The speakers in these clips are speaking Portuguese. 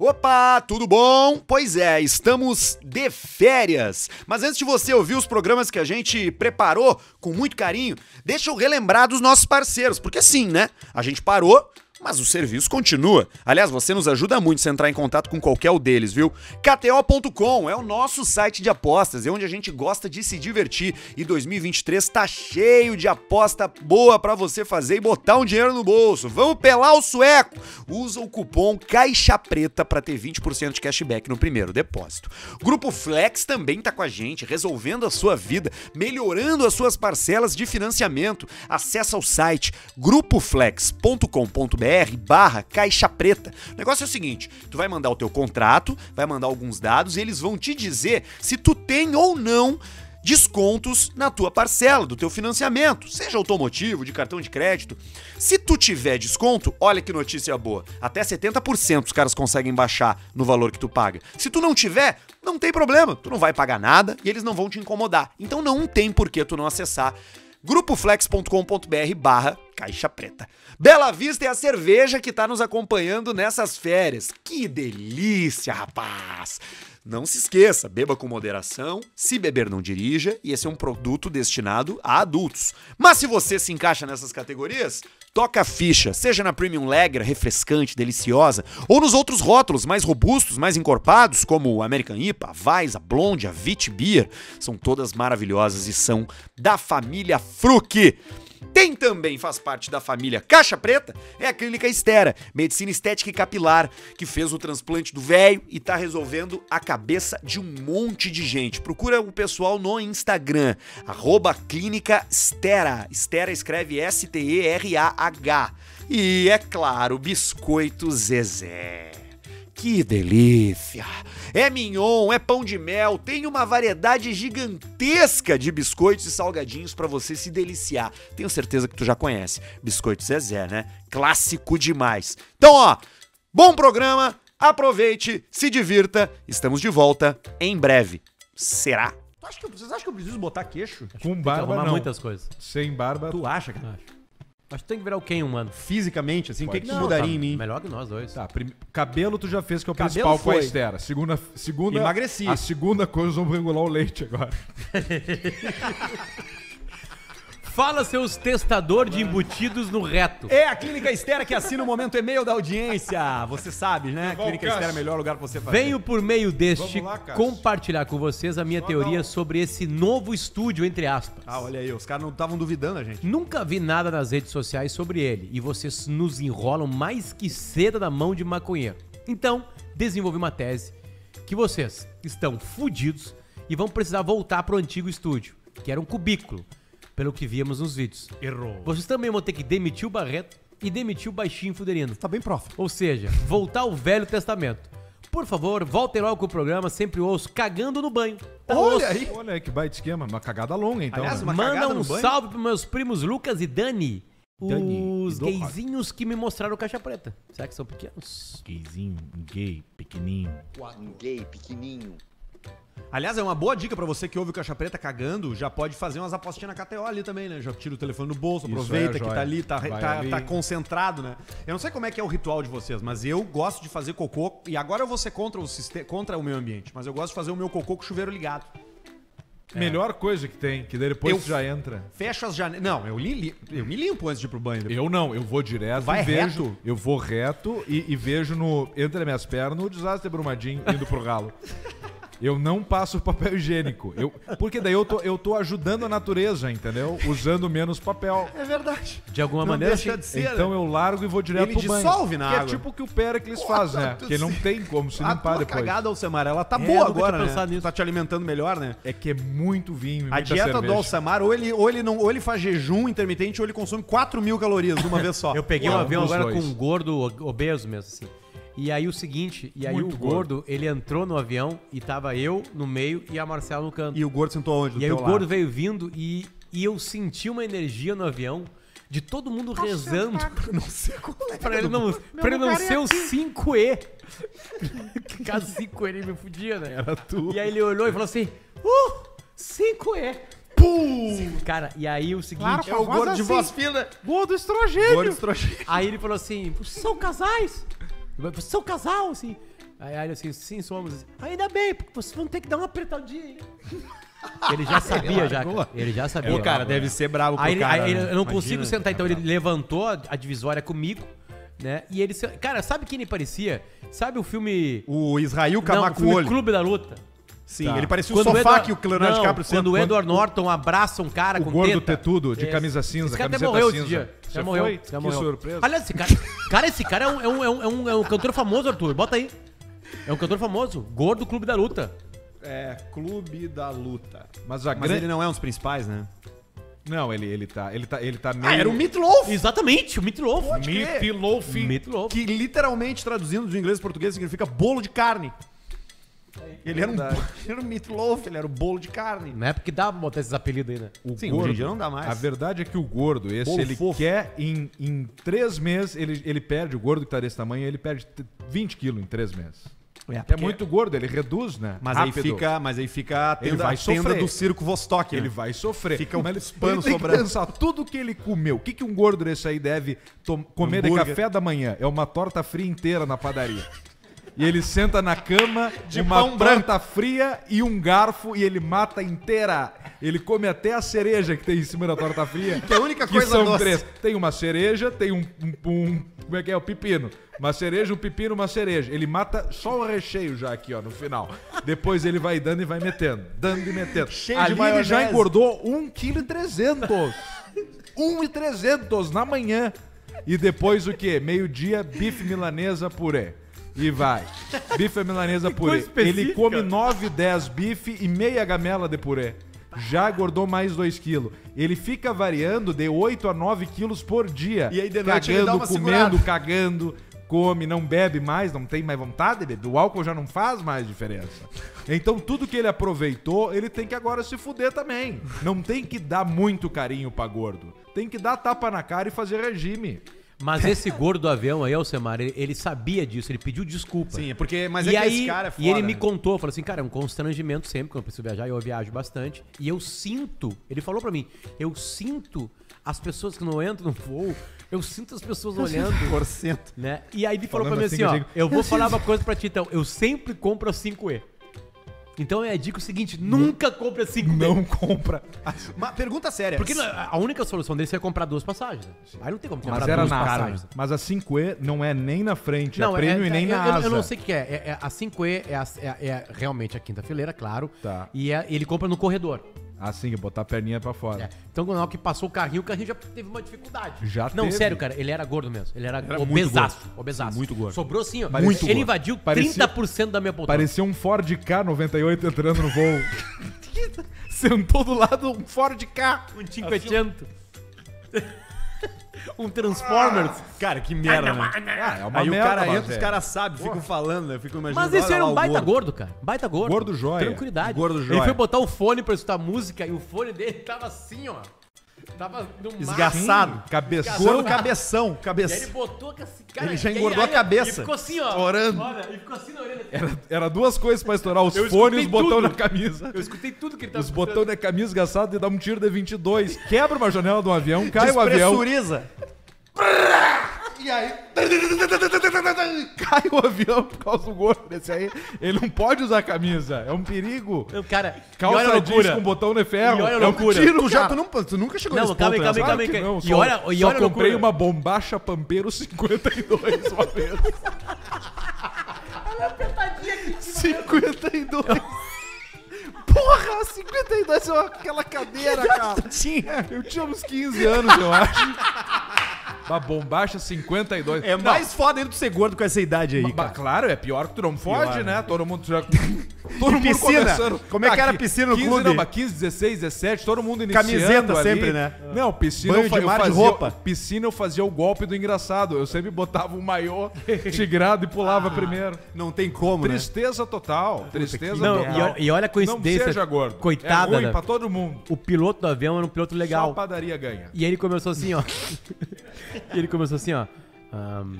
Opa, tudo bom? Pois é, estamos de férias. Mas antes de você ouvir os programas que a gente preparou com muito carinho, deixa eu relembrar dos nossos parceiros, porque sim, né? A gente parou, mas o serviço continua. Aliás, você nos ajuda muito se entrar em contato com qualquer um deles, viu? KTO.com é o nosso site de apostas, é onde a gente gosta de se divertir e 2023 tá cheio de aposta boa para você fazer e botar um dinheiro no bolso. Vamos pelar o sueco. Usa o cupom Caixa Preta para ter 20% de cashback no primeiro depósito. Grupo Flex também tá com a gente, resolvendo a sua vida, melhorando as suas parcelas de financiamento. Acesse o site grupoflex.com.br barra caixa preta. O negócio é o seguinte, tu vai mandar o teu contrato, vai mandar alguns dados e eles vão te dizer se tu tem ou não descontos na tua parcela do teu financiamento, seja automotivo, de cartão de crédito. Se tu tiver desconto, olha que notícia boa, até 70% os caras conseguem baixar no valor que tu paga. Se tu não tiver, não tem problema, tu não vai pagar nada e eles não vão te incomodar. Então não tem por que tu não acessar grupoflex.com.br barra caixa preta. Bela Vista é a cerveja que está nos acompanhando nessas férias. Que delícia, rapaz! Não se esqueça, beba com moderação, se beber não dirija, e esse é um produto destinado a adultos. Mas se você se encaixa nessas categorias, toca a ficha, seja na Premium Lager, refrescante, deliciosa, ou nos outros rótulos mais robustos, mais encorpados, como o American IPA, a Weiss, a Blonde, a Vit Beer, são todas maravilhosas e são da família Fruc. Tem também, faz parte da família Caixa Preta, é a Clínica Estera, medicina estética e capilar, que fez o transplante do velho e tá resolvendo a cabeça de um monte de gente. Procura o pessoal no Instagram, arroba Clínica Estera. Estera escreve S-T-E-R-A-H. E, é claro, Biscoito Zezé. Que delícia! É mignon, é pão de mel, tem uma variedade gigantesca de biscoitos e salgadinhos para você se deliciar. Tenho certeza que tu já conhece. Biscoito Zezé, né? Clássico demais. Então, ó, bom programa, aproveite, se divirta. Estamos de volta em breve. Será? Tu acha que eu- vocês acham que eu preciso botar queixo? Com Tem que barba arrumar não. muitas coisas. Sem barba. Tu acha, cara? Acho. Acho que tem que virar o Ken humano. Fisicamente, assim, o que, que tu Não, mudaria tá em mim? Melhor que nós dois. Tá, prim- cabelo tu já fez que é o Cabelo principal com a foi. Estera. Segunda, segunda, Emagreci. A segunda coisa, vamos regular o leite agora. Fala, seus testador de embutidos no reto. É a Clínica Estera que assina o momento e-mail da audiência. Você sabe, né? O Clínica. Estera é o melhor lugar pra você fazer. Venho por meio deste lá, compartilhar com vocês a minha Só teoria não. sobre esse novo estúdio, entre aspas. Ah, olha aí, os caras não estavam duvidando a gente. Nunca vi nada nas redes sociais sobre ele e vocês nos enrolam mais que seda na mão de maconheiro. Então, desenvolvi uma tese que vocês estão fudidos e vão precisar voltar pro antigo estúdio, que era um cubículo, pelo que víamos nos vídeos. Errou. Vocês também vão ter que demitir o Barreto e demitir o Baixinho Fuderino. Tá bem prof. Ou seja, voltar ao Velho Testamento. Por favor, voltem logo com o programa, sempre ouço, cagando no banho. Tá Olha osso. aí. Olha aí que baita esquema. Uma cagada longa, então. Aliás, né? uma Manda um no banho? salve pros meus primos Lucas e Dani. Dani os gayzinhos que me mostraram caixa preta. Será que são pequenos? Gayzinho, gay, pequenininho. Um gay pequenininho. Aliás, é uma boa dica pra você que ouve o Caixa Preta cagando, já pode fazer umas apostinhas na KTO ali também, né? Já tira o telefone do bolso, aproveita é, que tá ali, tá, tá, ali. tá concentrado, né? Eu não sei como é que é o ritual de vocês, mas eu gosto de fazer cocô, e agora eu vou ser contra o, contra o meio ambiente, mas eu gosto de fazer o meu cocô com o chuveiro ligado. Melhor coisa que tem, que daí depois Eu- tu já entra. Fecho as janelas. Não, eu, li, li- eu me limpo antes de ir pro banho. Eu não, eu vou direto Vai e vejo. reto? Eu vou reto e, e vejo no entre minhas pernas o desastre brumadinho indo pro ralo. Eu não passo papel higiênico. Eu, porque daí eu tô, eu tô ajudando a natureza, entendeu? Usando menos papel. É verdade. De alguma Não maneira, deixa de ser. Então né? eu largo e vou direto Ele pro banho. dissolve na que água. é tipo o que o Pericles faz, né? Que não tem como se a limpar tua depois. cagada, Alcemar, ela tá É, boa agora, né? nisso. Tá te alimentando melhor, né? É que é muito vinho A dieta do cerveja. Alcemar, ou ele, ou, ele não, ou ele faz jejum intermitente, ou ele consome 4 mil calorias de uma vez só. Eu peguei Ué, um um avião dos agora dois. com um gordo obeso mesmo, assim. E aí o seguinte, e aí Muito o gordo, ele entrou no avião e tava eu no meio e a Marcela no canto. E o gordo sentou onde? Do E aí teu o gordo lado? veio vindo e, e eu senti uma energia no avião de todo mundo rezando Não sei qual é. pra ele não, pra ele não ser o 5E. Caso 5E ele me fudia, né? Era tu. E aí ele olhou e falou assim: Uh! 5E! Pum! Cara, e aí o seguinte. É o gordo de voz fina. Gordo estrogênio. Gordo estrogênio. Aí ele falou assim: "Vocês são casais? Vocês são casal, assim. Aí ele assim, sim, somos. Ainda bem, porque vocês vão ter que dar uma apertadinha, hein? Ele já sabia, já. cara. Ele já sabia. Pô, cara, deve ser bravo pro Aí, ele- cara. aí ele- né? eu não Imagina, consigo sentar, então ele levantou a, divisória comigo, né? E ele. Cara, sabe quem ele parecia? Sabe o filme. O Israel Não, o. Clube da Luta. Sim, Tá. ele parecia o Quando sofá Edward- que o Leonardo Não, DiCaprio Quando o. Edward Norton abraça um cara O com gordo teta. tetudo, de Esse- camisa cinza, Esse cara até camiseta morreu esse cinza. dia. Você Já morreu. foi? Já Que morreu. surpresa. Aliás, esse cara, cara, esse cara é um, é, um, é, um, é um- é um cantor famoso, Arthur. Bota aí. É um cantor famoso. Gordo Clube da Luta. É, Clube da Luta. Mas a Mas grande... ele não é um dos principais, né? Não, ele, ele tá, ele tá, ele tá meio... Ah, era o Meatloaf! Exatamente, o Meatloaf. Meatloaf. Meatloaf. Que literalmente, traduzindo do inglês para português, significa bolo de carne. Ele era, um, ele era um meatloaf, ele era o bolo de carne. Não é porque dá pra botar esses apelidos aí, né? O Sim, hoje em dia não dá mais. A verdade é que o gordo, esse, Bolo ele fofo. quer em, em três meses, ele, ele perde, o gordo que tá desse tamanho, ele perde t- 20 quilos em três meses. É, É porque- muito gordo, ele reduz, né? Mas aí, Rápido. fica, mas aí fica a Ele tenda, vai a tenda sofrer. do circo Vostok. Ele né? vai sofrer. Fica um ele, pano ele tem que sobrando. pensar tudo que ele comeu. O que, que um gordo desse aí deve tom- comer de Hambúrguer. café da manhã? É uma torta fria inteira na padaria. E ele senta na cama De uma pão branco. torta fria e um garfo e ele mata inteira. Ele come até a cereja que tem em cima da torta fria. Que é a única que coisa são doce. três. Tem uma cereja, tem um, um- um- Como é que é? O pepino. Uma cereja, um pepino, uma cereja. Ele mata só o recheio já aqui, ó, no final. Depois ele vai dando e vai metendo. Dando e metendo. Cheio de Ali ele já maionese. engordou 1,3 kg. 1,300 na manhã. E depois o quê? Meio-dia, bife milanesa purê. E vai. Bife milanesa purê. Ele come 9, 10 bife e meia gamela de purê. Já engordou mais 2 quilos. Ele fica variando de 8 a 9 quilos por dia. E aí de noite cagando, ele dá uma comendo, segurada. cagando, come, não bebe mais, não tem mais vontade de beber. O álcool já não faz mais diferença. Então tudo que ele aproveitou, ele tem que agora se fuder também. Não tem que dar muito carinho pra gordo. Tem que dar tapa na cara e fazer regime. Mas esse gordo do avião aí, Alcemar, ele, ele sabia disso, ele pediu desculpa. Sim, é porque. Mas e é que aí, esse cara é foda. e ele me né? contou, falou assim, cara, é um constrangimento sempre quando eu preciso viajar, eu viajo bastante. E eu sinto, ele falou pra mim, eu sinto as pessoas que não entram no voo, eu sinto as pessoas olhando, Porcento. né? E aí ele falou Falando pra mim assim assim, que ó, eu digo, eu vou falar uma coisa pra ti, então, eu sempre compro a 5E. Então é a dica o seguinte, nunca compre a 5E. Não compra. Mas pergunta séria. Porque a única solução dele seria comprar duas passagens. né? Aí não tem como comprar Mas era duas na passagens. Mas a 5E não é nem na frente, Não, a prêmio é, e nem é, na eu, asa. eu não sei o que é. É- é- a 5E é, a- é- é realmente a quinta fileira, claro. Tá. E é- ele compra no corredor. Assim, botar a perninha pra fora. É. Então, quando que passou o carrinho, o carrinho já teve uma dificuldade. Já Não, teve. sério, cara, ele era gordo mesmo. Ele era, muito obesaço. gordo. Obesaço. Sim, muito gordo. Sobrou assim, ó. Muito ele gordo. invadiu Parecia- 30% da minha poltrona. Parecia um Ford K98 entrando no voo. Sentou do lado um Ford K. um 500. Um Transformers. Cara, que merda, né? Ah, é uma Aí merda, o cara entra, os caras sabem, ficam falando, né? Ficam imaginando. Mas esse era um baita gordo. gordo, cara. Baita gordo. Gordo joia. Tranquilidade. Gordo Ele joia. foi botar o fone pra escutar música e o fone dele tava assim, ó. Tava no. Esgaçado. Cabeção. Gordo cabeção, E aí ele cabeça. botou com esse cara. Ele já e aí- engordou a cabeça. E ficou assim, ó. Estourando. Olha, e ficou assim na orelha. Era, era duas coisas pra estourar: os fones e os tudo. na camisa. Eu escutei tudo que ele tava Os botões da camisa gastados e dá um tiro de 22. Quebra uma janela de um avião, cai o avião. Despressuriza. E aí. Cai o avião por causa do gordo desse aí. Ele não pode usar camisa. É um perigo. Cara, e Calça olha a jeans loucura. com botão de ferro. E olha a é um loucura. tiro, Tu, já, tu, não, tu nunca chegou Não, nesse calma ponto, calma aí, né? calma que não, E só, olha- e só olha a comprei loucura. uma bombacha Pampeiro 52 uma vez. 52. Porra, 52 é aquela cadeira, cara. Tinha. Eu tinha uns 15 anos, eu acho. Uma bombacha 52. É Não, mais foda ainda tu ser gordo com essa idade aí, Ba- cara. claro, é pior que tu não fode, Pior, né? Todo mundo já. Todo mundo piscina? começando. Como é que era piscina no 15, clube? Não, mas 15, 16, 17, todo mundo iniciando Camiseta ali. sempre, né? Não, piscina Banho eu, fa- de eu mar de fazia, roupa. Piscina eu fazia o golpe do engraçado. Eu sempre botava um maiô tigrado e pulava primeiro. Não tem como, né? Tristeza total. Tristeza Não, total. e olha- e olha a coincidência. Não seja gordo. Coitada, É ruim né? pra todo mundo. O piloto do avião era um piloto Só a legal. padaria ganha. E ele começou assim, ó. e ele começou assim, ó. Ahn,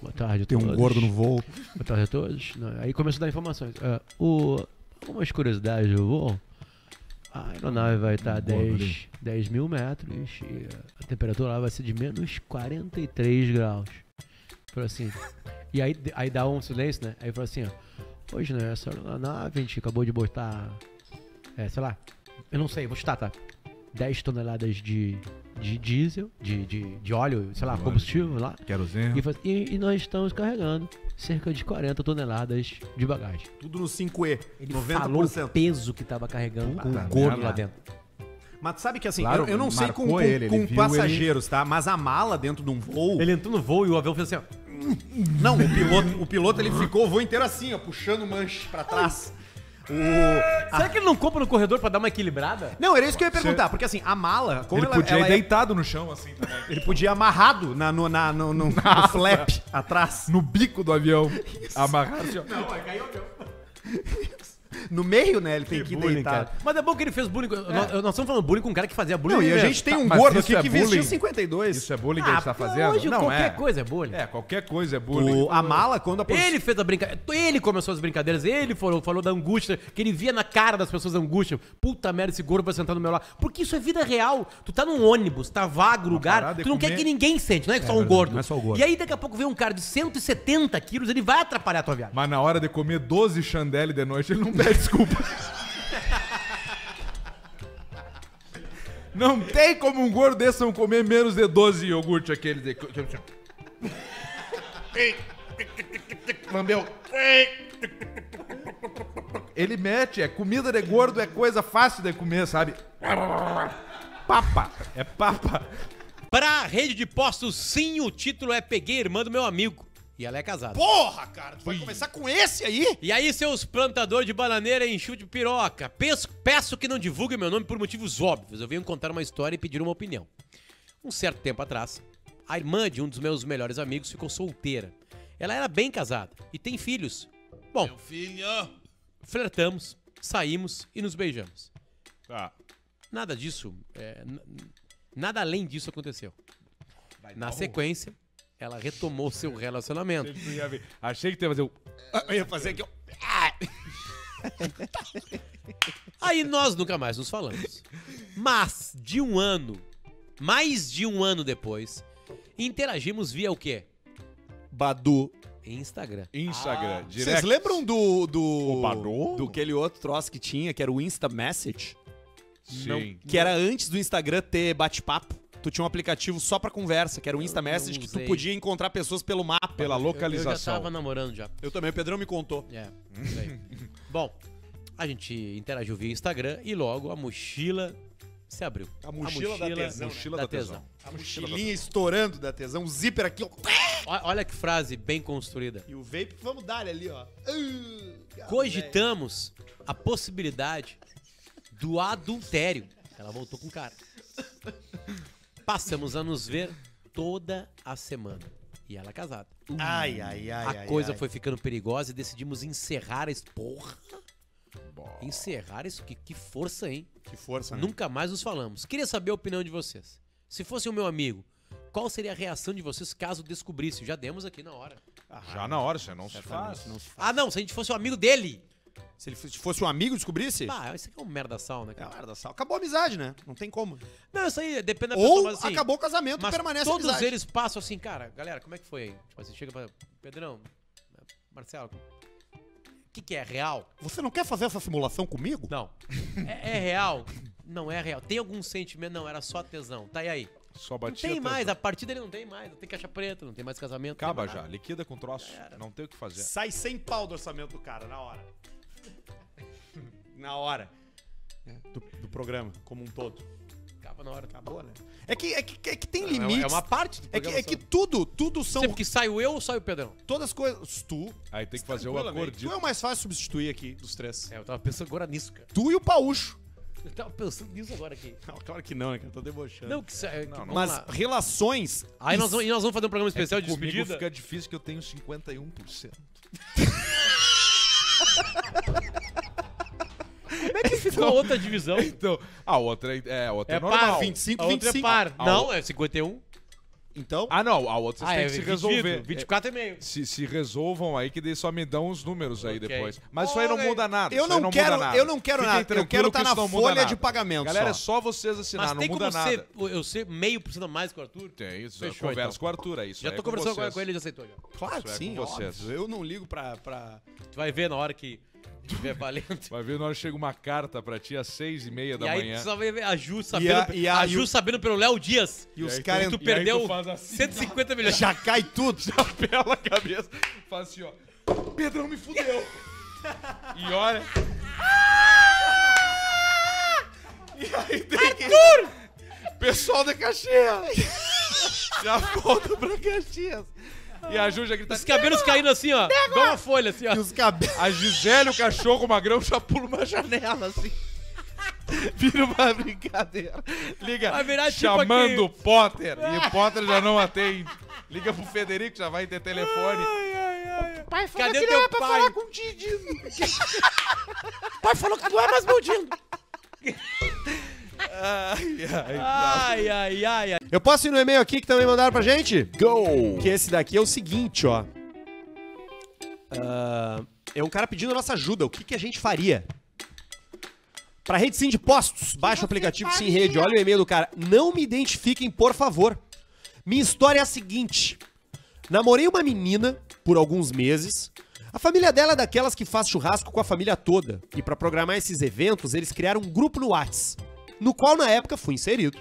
boa tarde a Tem todos. um gordo no voo. Boa tarde a todos. Aí começou a dar informações. Ah, o, algumas curiosidades do voo. A aeronave vai estar a 10, 10 mil metros e a temperatura lá vai ser de menos 43 graus. Falou assim, E aí, aí dá um silêncio, né? Aí fala assim, ó. Hoje, né, essa nave a gente acabou de botar, é, sei lá, eu não sei, vou chutar, tá? 10 toneladas de, de diesel, de, de, de óleo, sei lá, óleo. combustível lá. Querosene. E, e, e nós estamos carregando cerca de 40 toneladas de bagagem. Tudo no 5E. Ele 90%. falou o peso que tava carregando com o gordo lá dentro. Mas tu sabe que assim, Claro, eu, eu não sei com, com- ele, ele com viu, passageiros, tá? Mas a mala dentro de um voo. Ele entrou no voo e o avião fez assim, ó. Não, o piloto, o piloto ele ficou o voo inteiro assim, ó, puxando o manche pra trás. O... Será que ele não compra no corredor pra dar uma equilibrada? Não, era isso que eu ia perguntar, porque assim, a mala, como Ele ela, podia ela ir é- deitado no chão, assim, também. ele podia ir amarrado na, no, na, no, no- no flap atrás. No bico do avião. Amarrado assim, ó. No meio, né? Ele tem que Bullying, deitado. cara. Mas é bom que ele fez bullying. Nós, nós estamos falando bullying com um cara que fazia bullying. Não, e a gente tem um mas gordo aqui é que vestiu bullying? 52. Isso é bullying que a gente tá fazendo? Hoje não, qualquer é. coisa é bullying. É, qualquer coisa é bullying. O- a mala, quando a polícia- Ele fez a brincadeira. Ele começou as brincadeiras. Ele falou, falou da angústia, que ele via na cara das pessoas a angústia. Puta merda, esse gordo vai sentar no meu lado. Porque isso é vida real. Tu tá num ônibus, tá vago o lugar, é tu não quer comer. que ninguém sente, não é só um gordo. não é só o gordo. E aí daqui a pouco vem um cara de 170 quilos, ele vai atrapalhar a tua viagem. Mas na hora de comer 12 chandelle de noite, ele não pede desculpa. Não tem como um gordo desse não comer menos de 12 iogurte aquele de... Lambeu. Ele mete, é comida de gordo, é coisa fácil de comer, sabe? Papa, é papa. Pra rede de postos, sim, o título é Peguei Irmã do Meu Amigo. E ela é casada. Porra, cara, tu vai começar com esse aí? E aí, seus plantadores de bananeira e enxute de piroca, peço, peço que não divulguem meu nome por motivos óbvios. Eu venho contar uma história e pedir uma opinião. Um certo tempo atrás, a irmã de um dos meus melhores amigos ficou solteira. Ela era bem casada e tem filhos. Bom, flertamos, saímos e nos beijamos. Tá. Nada disso, é, nada além disso aconteceu. Na sequência, ela retomou seu relacionamento. Achei que tu ia fazer o... Eu ia fazer aqui, ó. Aí nós nunca mais nos falamos. Mas, de um ano, mais de um ano depois, interagimos via o quê? Badu. Instagram. Instagram, Vocês direct. lembram do. do. O Badu? do aquele outro troço que tinha, que era o Insta Message? Sim. Que era antes do Instagram ter bate-papo. Tu tinha um aplicativo só pra conversa, que era o Insta Message, que tu podia encontrar pessoas pelo mapa. Pela Eu já localização. tava namorando já. Eu também, o Pedrão me contou. É, isso aí. Bom, a gente interagiu via Instagram e logo a mochila se abriu. A mochila da tesão, né? Mochila da tesão. A mochilinha estourando da tesão, o zíper aqui, ó. Olha que frase bem construída. E o vape, vamos dar ali, ó. Ah, Cogitamos a possibilidade do adultério. Ela voltou com o cara. Passamos a nos ver toda a semana. E ela é casada. Ai, ai, ai. a ai, coisa ai. foi ficando perigosa e decidimos encerrar esse. Porra! Encerrar isso? Que, que força, hein? Que força, né? Nunca mais nos falamos. Queria saber a opinião de vocês. Se fosse o meu amigo, qual seria a reação de vocês caso descobrisse? Já demos aqui na hora. Já na hora, isso não se faz. Não se faz. Ah, não, se a gente fosse o amigo dele. Se ele fosse- um amigo, descobrisse? Ah, isso aqui é um merda sal, né, É cara? uma merda sal. Acabou a amizade, né? Não tem como. Não, isso aí depende da pessoa, Ou assim, acabou o casamento, Mas permanece todos amizade. eles passam assim, cara, galera, como é que foi aí? Tipo assim, chega pra. Pedrão, Marcelo, o que, que é real? Você não quer fazer essa simulação comigo? Não. É, é real? Não é real. Tem algum sentimento? Não, era só tesão. Tá e aí? Só Não batia tem tesão. mais, a partir dele não tem mais. Não tem caixa preta, não tem mais casamento. não tem Acaba já, nada. liquida com troço. Não tem o que fazer. Sai sem pau do orçamento do cara, na hora. Na hora. Do, do programa, como um todo. Acaba na hora. Acabou, né? É que, é que, é que tem É, limites. é uma parte do É que, programa é que tudo, tudo são. Sempre que saio eu ou sai o Pedrão? Todas as coisas. Tu. Aí tem que fazer o acordito. Tu é o mais fácil de substituir aqui dos três. É, eu tava pensando agora nisso, cara. Tu e o Paúcho. Eu tava pensando nisso agora aqui. Não, claro que não, né, cara? Tô debochando. Não, que, que não. vamos Mas lá. relações. Aí nós vamos, e nós vamos fazer um programa especial de Comigo despedida. fica difícil que eu tenho 51%. Como é que ficou a outra divisão? Então, a outra é, é, a outra é, É normal. par. 25, a outra 25. é par. A Não, outra- é 51. Então, Ah, não, a outra vocês Ah, têm é que se resolver. 24,5. Se, se resolvam aí, que daí só me dão os números aí Ok. depois. Mas isso aí não muda nada. eu não, muda quero, nada. eu não quero Fiquem nada. Eu quero que estar na não muda folha de pagamento Galera, só. é só vocês assinar, Mas não tem muda como nada. ser, eu ser meio por cento a mais com o Arthur? Tem isso, Fechou, conversa então. com o Arthur, é isso. Já tô é com conversando vocês. com ele, já aceitou já. Claro, Isso é sim, com vocês. Eu não ligo pra... pra... Tu vai ver na hora que tiver valendo. Vai ver, na hora que chega uma carta pra ti às seis e meia E da aí manhã. tu só vai ver a Ju sabendo, a- e a- a e Ju o- sabendo pelo Léo Dias. E os aí caras... tu- E perdeu faz assim, 150 milhões. Já cai tudo. pela cabeça, faz assim, ó. Pedrão me fudeu. e olha. E aí tem que... Pessoal da Caxias! Já volta pra Caxias. E a Ju já grita... Os cabelos caindo assim, ó. Igual uma folha, assim, ó. E os cabelos... A Gisele, o cachorro magrão, já pula uma janela, assim. Vira uma brincadeira. Liga, Vai virar tipo chamando o Potter. E o Potter já não atende. Liga pro Federico, já vai ter telefone. Cadê teu pai? com o Didi. pai falou que não é mais meu Dindo. Ai, ai. Ai, ai, ai, ai. Eu posso ir no e-mail aqui que também mandaram pra gente? Go! Que esse daqui é o seguinte, ó. Ah, é um cara pedindo a nossa ajuda. O que, que a gente faria? Pra rede Sim de Postos, baixa o aplicativo Sim Rede. Olha o e-mail do cara. Não me identifiquem, por favor. Minha história é a seguinte. Namorei uma menina por alguns meses. A família dela é daquelas que faz churrasco com a família toda. E pra programar esses eventos, eles criaram um grupo no Whats, no qual na época fui inserido.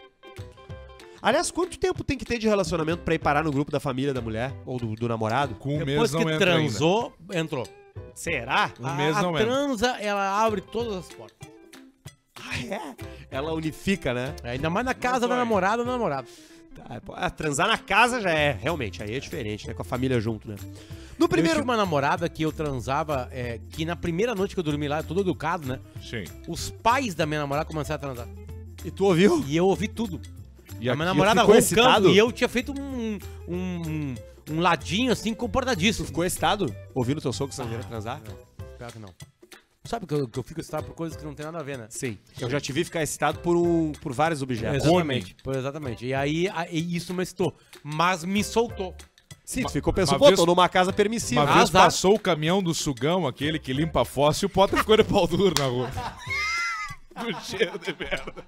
Aliás, quanto tempo tem que ter de relacionamento pra ir parar no grupo da família da mulher ou do, do namorado? Com um Depois mês não que entra transou, entrou. Será? ainda. Um mês a, não a entra. transa, ela abre todas as portas. Ah, é? Ela unifica, né? Ainda mais na casa da namorada ou do namorado. Tá, ah, transar na casa já é, realmente, aí é diferente, né? Com a família junto, né? No Primeiro... primeiro. Eu tive uma namorada que eu transava, é, que na primeira noite que eu dormi lá, todo educado, né? Sim. Os pais da minha namorada começaram a transar. E tu ouviu? E eu ouvi tudo. E a minha namorada ficou roncando excitado? e eu tinha feito um, um, um, ladinho assim, comportadíssimo. Tu ficou excitado ouvindo teu sogro estrangeiro transar? Pior que não. Sabe que eu, que eu fico excitado por coisas que não tem nada a ver, né? Sim. Eu já te vi ficar excitado por, um, por vários objetos. Exatamente. Por- exatamente. E aí a- e isso me excitou. Mas me soltou. Sim, tu ficou pensando, uma pô, vez- tô numa casa permissiva. Uma vez Azar. passou o caminhão do sugão, aquele que limpa a fossa, e o Potter ficou de pau duro na rua. do cheiro de merda.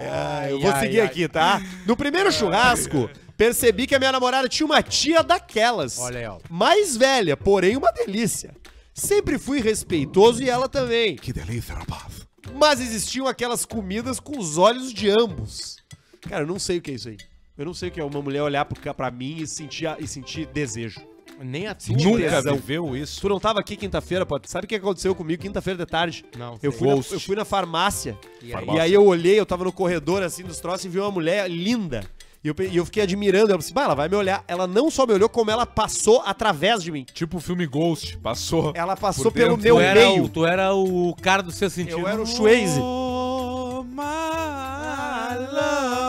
Ah, eu vou ai, seguir ai. aqui, tá? No primeiro churrasco, percebi que a minha namorada tinha uma tia daquelas. Olha aí, ó. Mais velha, porém uma delícia. Sempre fui respeitoso e ela também. Que delícia, rapaz. Mas existiam aquelas comidas com os olhos de ambos. Cara, eu não sei o que é isso aí. Eu não sei o que é uma mulher olhar pra mim e sentir, e sentir desejo. Nem a tua. Nunca tesão. viveu isso. Tu não tava aqui quinta-feira, pô? Sabe o que aconteceu comigo quinta-feira de tarde? Não. Eu fui, na, eu fui na farmácia E aí? e aí eu olhei, eu tava no corredor assim dos troços e vi uma mulher linda. E eu, e eu fiquei admirando. Ela disse, bah, ela vai me olhar. Ela não só me olhou, como ela passou através de mim. Tipo o filme Ghost, passou. Ela passou pelo meu tu, era meio. o, tu era o cara do seu sentido. Eu era o Schwaze. Oh.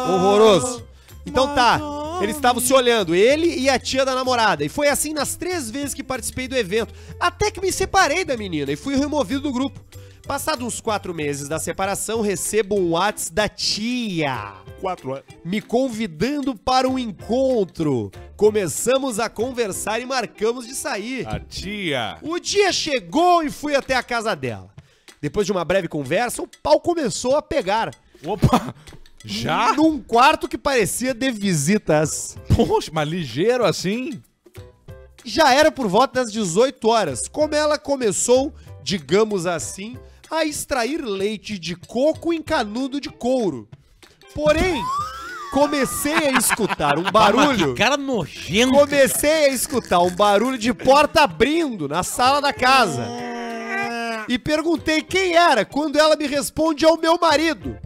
Horroroso. Então tá, eles estavam se olhando, ele e a tia da namorada. E foi assim nas três vezes que participei do evento. Até que me separei da menina e fui removido do grupo. Passados uns quatro meses da separação, recebo um WhatsApp da tia. Quatro Me convidando para um encontro. Começamos a conversar e marcamos de sair. A tia. O dia chegou e fui até a casa dela. Depois de uma breve conversa, o pau começou a pegar. Opa! Já? Num quarto que parecia de visitas. Poxa, mas ligeiro assim? Já era por volta das 18 horas, como ela começou, digamos assim, a extrair leite de coco em canudo de couro. Porém, comecei a escutar um Mas barulho. cara nojento. Comecei a escutar um barulho de porta abrindo na sala da casa. E perguntei quem era, quando ela me responde é o meu marido.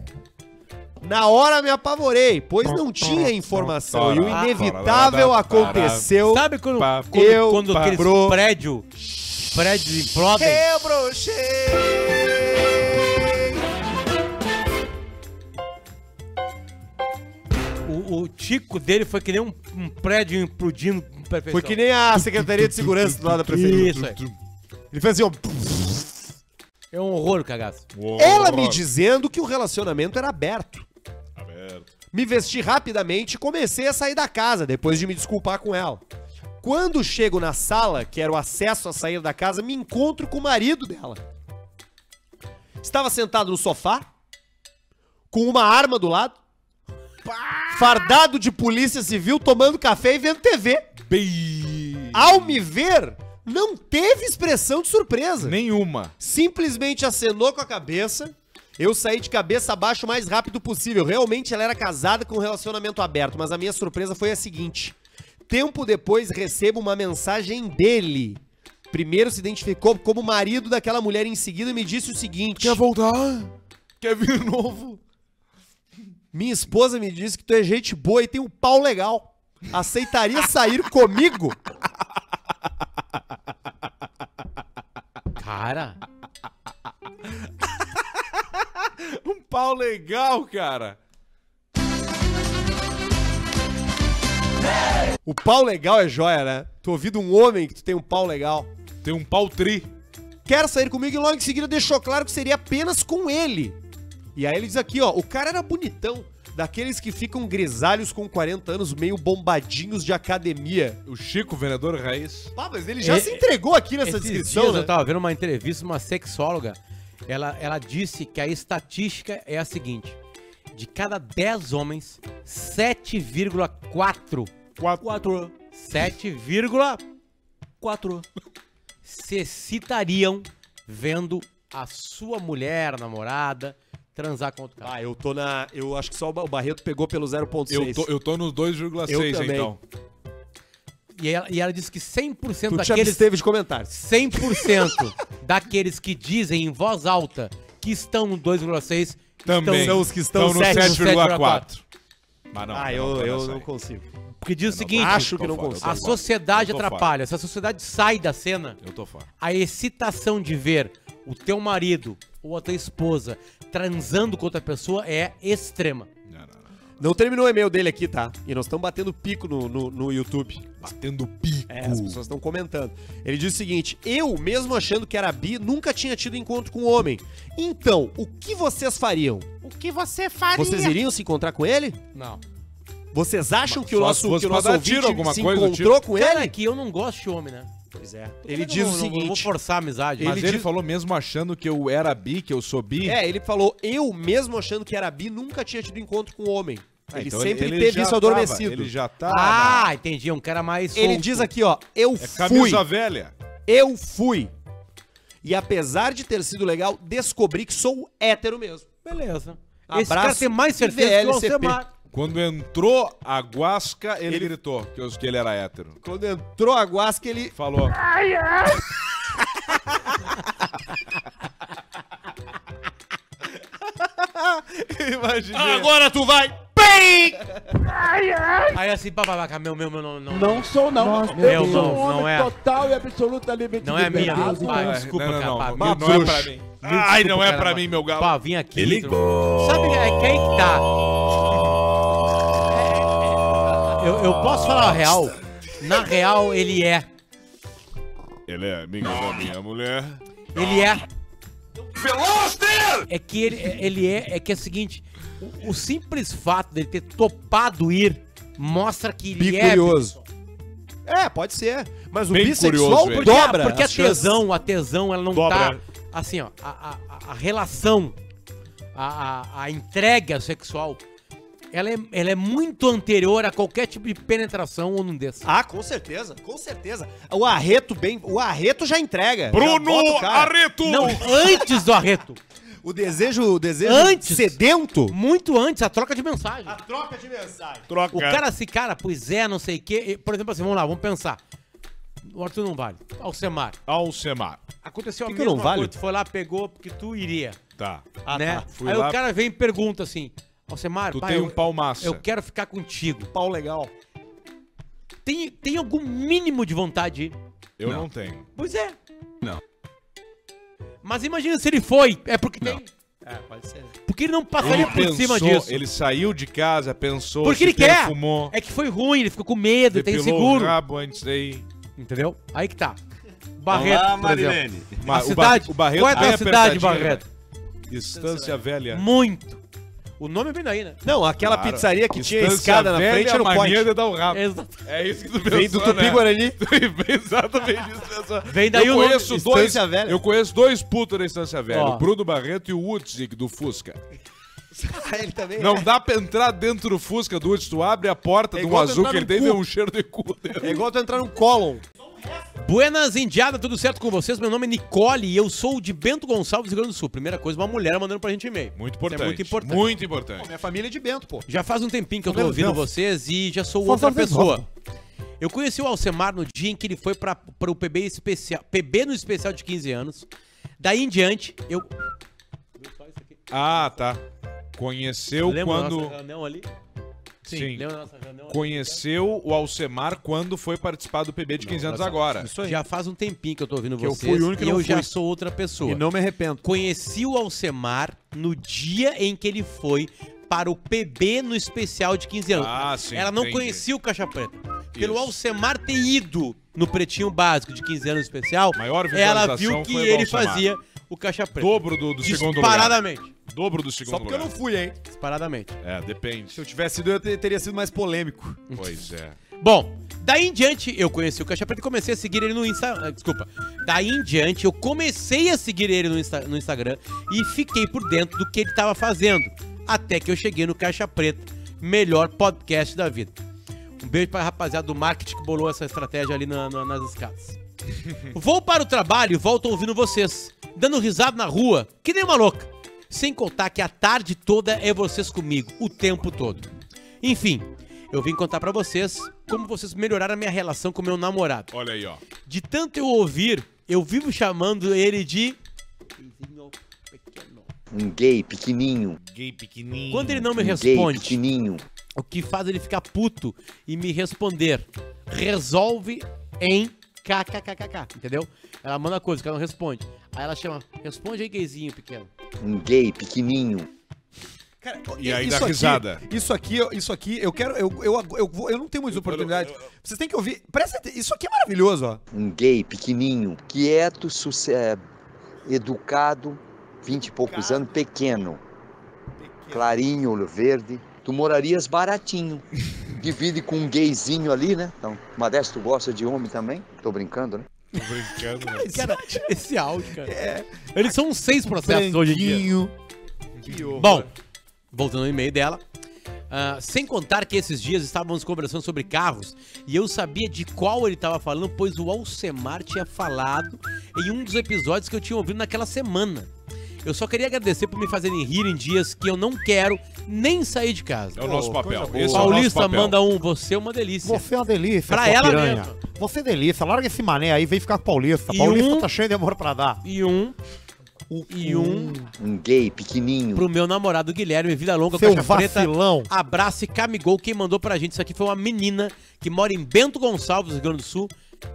Na hora me apavorei, pois não tinha informação e o inevitável aconteceu. Sabe quando, quando, eu quando aqueles pro- prédios prédios implodem? O, o tico dele foi que nem um, um prédio implodindo perfeição. Foi que nem a Secretaria de Segurança do lado da prefeitura. Isso aí. Ele fez assim, ó. É um horror o cagaço. Ela me dizendo que o relacionamento era aberto. Me vesti rapidamente e comecei a sair da casa, depois de me desculpar com ela. Quando chego na sala, que era o acesso à saída da casa, me encontro com o marido dela. Estava sentado no sofá, com uma arma do lado, fardado de polícia civil, tomando café e vendo TV. Ao me ver, não teve expressão de surpresa. Nenhuma. Simplesmente acenou com a cabeça. Eu saí de cabeça abaixo o mais rápido possível. Realmente ela era casada com um relacionamento aberto, mas a minha surpresa foi a seguinte: tempo depois recebo uma mensagem dele. Primeiro se identificou como marido daquela mulher, em seguida me disse o seguinte: voltar? Quer vir novo? Minha esposa me disse que tu é gente boa e tem um pau legal. Aceitaria sair comigo? Cara, pau legal, cara. O pau legal é joia, né? Tu ouvido um homem que tu tem um pau legal. Tem um pau tri. Quer sair comigo e logo em seguida deixou claro que seria apenas com ele. E aí ele diz aqui, ó, o cara era bonitão, daqueles que ficam grisalhos com 40 anos, meio bombadinhos de academia. O Chico, vendedor raiz. Ah, mas ele já E- se entregou aqui nessa esses descrição, dias né? eu tava vendo uma entrevista de uma sexóloga. Ela, ela disse que a estatística é a seguinte: de cada 10 homens, 7,4 Quatro. 7,4 se excitariam vendo a sua mulher, namorada, transar com outro cara. Ah, eu tô na. Eu acho que só o Ba- o Barreto pegou pelo 0,6. Eu tô, eu tô nos 2,6 Eu também. então. E, ela, e ela disse que 100% Tu te daqueles absteve de comentários. 100% daqueles que dizem em voz alta que estão no 2,6 Também. estão São os que estão no sete- 7,4. Mas não, ah, eu eu, não eu não consigo. Porque diz o seguinte: acho que não fora, eu consigo. a sociedade Eu tô fora. atrapalha. Se a sociedade sai da cena, Eu tô fora. a excitação de ver o teu marido ou a tua esposa transando com outra pessoa é extrema. Não, terminou o e-mail dele aqui, tá? E nós estamos batendo pico no, no, no YouTube. Batendo pico. É, as pessoas estão comentando. Ele diz o seguinte: Eu, mesmo achando que era bi, nunca tinha tido encontro com um homem. Então, o que vocês fariam? O que você faria? Vocês iriam se encontrar com ele? Não. Vocês acham que o Só nosso, fosse que o pra nosso dar ouvinte tiro, alguma se coisa encontrou tipo. com Cara, ele? é que eu não gosto de homem, né? Pois é. Ele não- diz o não- Não vou seguinte: forçar a amizade. Mas Ele ele diz- falou mesmo achando que eu era bi, que eu sou bi. É, ele falou: Eu, mesmo achando que era bi, nunca tinha tido encontro com um homem. Ah, ele então sempre ele teve isso tava, adormecido. Ele já tá. Ah, entendi. É um cara mais. Ele solto. diz aqui, ó, eu É fui, camisa velha. eu fui. E apesar de ter sido legal, descobri que sou hétero mesmo. Beleza. Abraço Esse cara tem mais certeza que o. Alcemar. Quando entrou a Guasca, ele, gritou que, os- que ele era hétero. Quando entrou a Guasca, ele... Falou. Imaginei. Agora tu vai... Aí assim, babaca, meu, meu, meu, não, não. Não sou, não. meu, eu sou não, um homem não é. total e absolutamente Não é minha. Ah, desculpa, não, não, cara, não, não, me não é pra mim. Ai, desculpa, não é cara, pra mim, meu galo. Pá, vim aqui. Ele Sabe é, quem que tá? Eu, eu posso falar a real. Na real, ele é. Ele é amigo da minha mulher. Ele é. É que ele, ele é. É que é o seguinte: o, o simples fato dele ter topado ir mostra que ele é. curioso. É, pode ser. Mas o Bem bissexual curioso. Porque, dobra a, porque a tesão, a tesão, ela não Dobra. tá. Assim, ó, a, a- a, a relação, a, a, a entrega sexual, ela é, ela é muito anterior a qualquer tipo de penetração ou nudez. Ah, com certeza, com certeza. O Arreto bem... O Arreto já entrega. já Bruno cara. Arreto! Não, antes do arreto. O desejo, o desejo Antes. sedento... Muito antes, a troca de mensagem. troca de mensagem. Troca. O cara, assim, cara, pois é, não sei o quê. Por exemplo, assim, vamos lá, vamos pensar. O Arthur não vale. Alcemar. Alcemar. Aconteceu a Que que mesma não valho? coisa. Tu foi lá, pegou, porque tu iria. Tá. né? tá. Fui Aí lá- o cara vem e pergunta assim: Alcemar, Tu pai, tem eu, um pau massa. eu quero ficar contigo. Pau legal. Tem, tem algum mínimo de vontade de ir? Eu não, tenho. Pois é. Não. Mas imagina se ele foi. É porque tem. É, pode ser. Porque ele não passaria Ele por cima pensou, disso. ele saiu de casa, pensou, Porque se ele quer. perfumou, É que foi ruim, ele ficou com medo, ele tá depilou inseguro. o rabo antes daí. Entendeu? Aí que tá. Barreto, por exemplo. Ma- A o, cidade. Ba- o Barreto Qual é a tua cidade, apertadinho, Barreto? né? Distância velha. Muito. O nome vem daí, né? Não, aquela Claro. pizzaria que tinha escada na velha, frente era o mania point. de dar o rabo. Exato. É isso que tu pensou, Vem do Tupi né? Guarani. Vem exatamente isso. Pensou. Vem daí eu o nome. conheço dois, Estância Velha. Eu conheço dois putos da Estância Velha. Ó. O Bruno Barreto e o Wutzig do Fusca. Ele também Não dá pra entrar dentro do Fusca do Wutzig. Tu abre a porta É de um igual tu azul entrar que ele num tem e cu. vê um cheiro de cu dentro. É igual tu entrar num colon. Buenas Indiada, tudo certo com vocês? Meu nome é Nicole e eu sou de Bento Gonçalves, Rio Grande do Sul. Primeira coisa, uma mulher mandando pra gente e-mail. Muito Isso importante. é muito importante. Muito importante. Minha família é de Bento, pô. Já faz um tempinho que eu tô Meu ouvindo Deus. vocês e já sou outra pessoa. Eu conheci o Alcemar no dia em que ele foi para o PB especial, PB no especial de 15 anos. Daí em diante, eu Ah, tá. Conheceu lembro da quando. nossa reunião ali. Sim. Lembra da nossa reunião ali? Conheceu o Alcemar quando foi participar do PB de 15 anos agora. Isso aí. Já faz um tempinho que eu tô ouvindo Que eu vocês fui o único que e não eu já fui. sou outra pessoa. E não me arrependo. Conheci o Alcemar no dia em que ele foi para o PB no especial de 15 anos. Ah, sim, Ela não entendi. conhecia o Caixa Preta. Pelo Isso. Alcemar ter ido no Pretinho Básico de 15 anos especial, Maior ela viu que ele Alcemar. fazia o Caixa Preta. Dobro do, do segundo lugar. Disparadamente. Dobro do segundo Só porque eu lugar. não fui, hein? Disparadamente. É, depende. Se eu tivesse ido, eu te- teria sido mais polêmico. Pois é. Bom, daí em diante eu conheci o Caixa Preta e comecei a seguir ele no Instagram. Desculpa. Daí em diante eu comecei a seguir ele no, Insta- no Instagram e fiquei por dentro do que ele estava fazendo. Até que eu cheguei no Caixa Preta, melhor podcast da vida. Um beijo pra rapaziada do marketing que bolou essa estratégia ali na- na- nas escadas. Vou para o trabalho e volto ouvindo vocês, dando risada na rua, que nem uma louca. Sem contar que a tarde toda é vocês comigo, o tempo todo. Enfim, eu vim contar pra vocês como vocês melhoraram a minha relação com meu namorado. Olha aí, ó. De tanto eu ouvir, eu vivo chamando ele de. Um gay pequenininho. Gay pequenininho. Quando ele não me Um gay responde, pequenininho. o que faz ele ficar puto e me responder, resolve em kkkk, entendeu? Ela manda coisa, que ela não responde. Aí ela chama, responde aí, gayzinho pequeno. Um gay pequenininho. Cara, E aí isso dá aqui- risada. Isso aqui, isso aqui, eu quero. Eu, eu, eu, vou- eu não tenho muitas oportunidades. Vocês têm que ouvir. Presta atenção. Isso aqui é maravilhoso, ó. Um gay pequenininho. Quieto, suce- é, educado, vinte e poucos anos, pequeno. Clarinho, olho verde. Tu morarias baratinho. Divide com um gayzinho ali, né? Então, Modesto gosta de homem também. Tô brincando, né? Tô brincando, né? Cara, esse áudio, cara. Eles são seis processos hoje em dia. Branquinho. Bom, voltando ao e-mail dela. ah, sem contar que esses dias estávamos conversando sobre carros e eu sabia de qual ele estava falando, pois o Alcemar tinha falado em um dos episódios que eu tinha ouvido naquela semana. Eu só queria agradecer por me fazerem rir em dias que eu não quero nem sair de casa. É o nosso papel. coisa boa. Esse é o nosso Paulista papel. manda um, você é uma delícia. Você é uma delícia, Pra ela piranha. mesmo. Você é delícia. Larga esse mané aí, vem ficar com Paulista. E Paulista um- tá cheio de amor pra dar. E um. E um Um gay pequenininho. pro meu namorado Guilherme, vida longa, Seu caixa preta. vacilão. Abraço e Camigol, quem mandou pra gente isso aqui foi uma menina que mora em Bento Gonçalves, Rio Grande do Sul,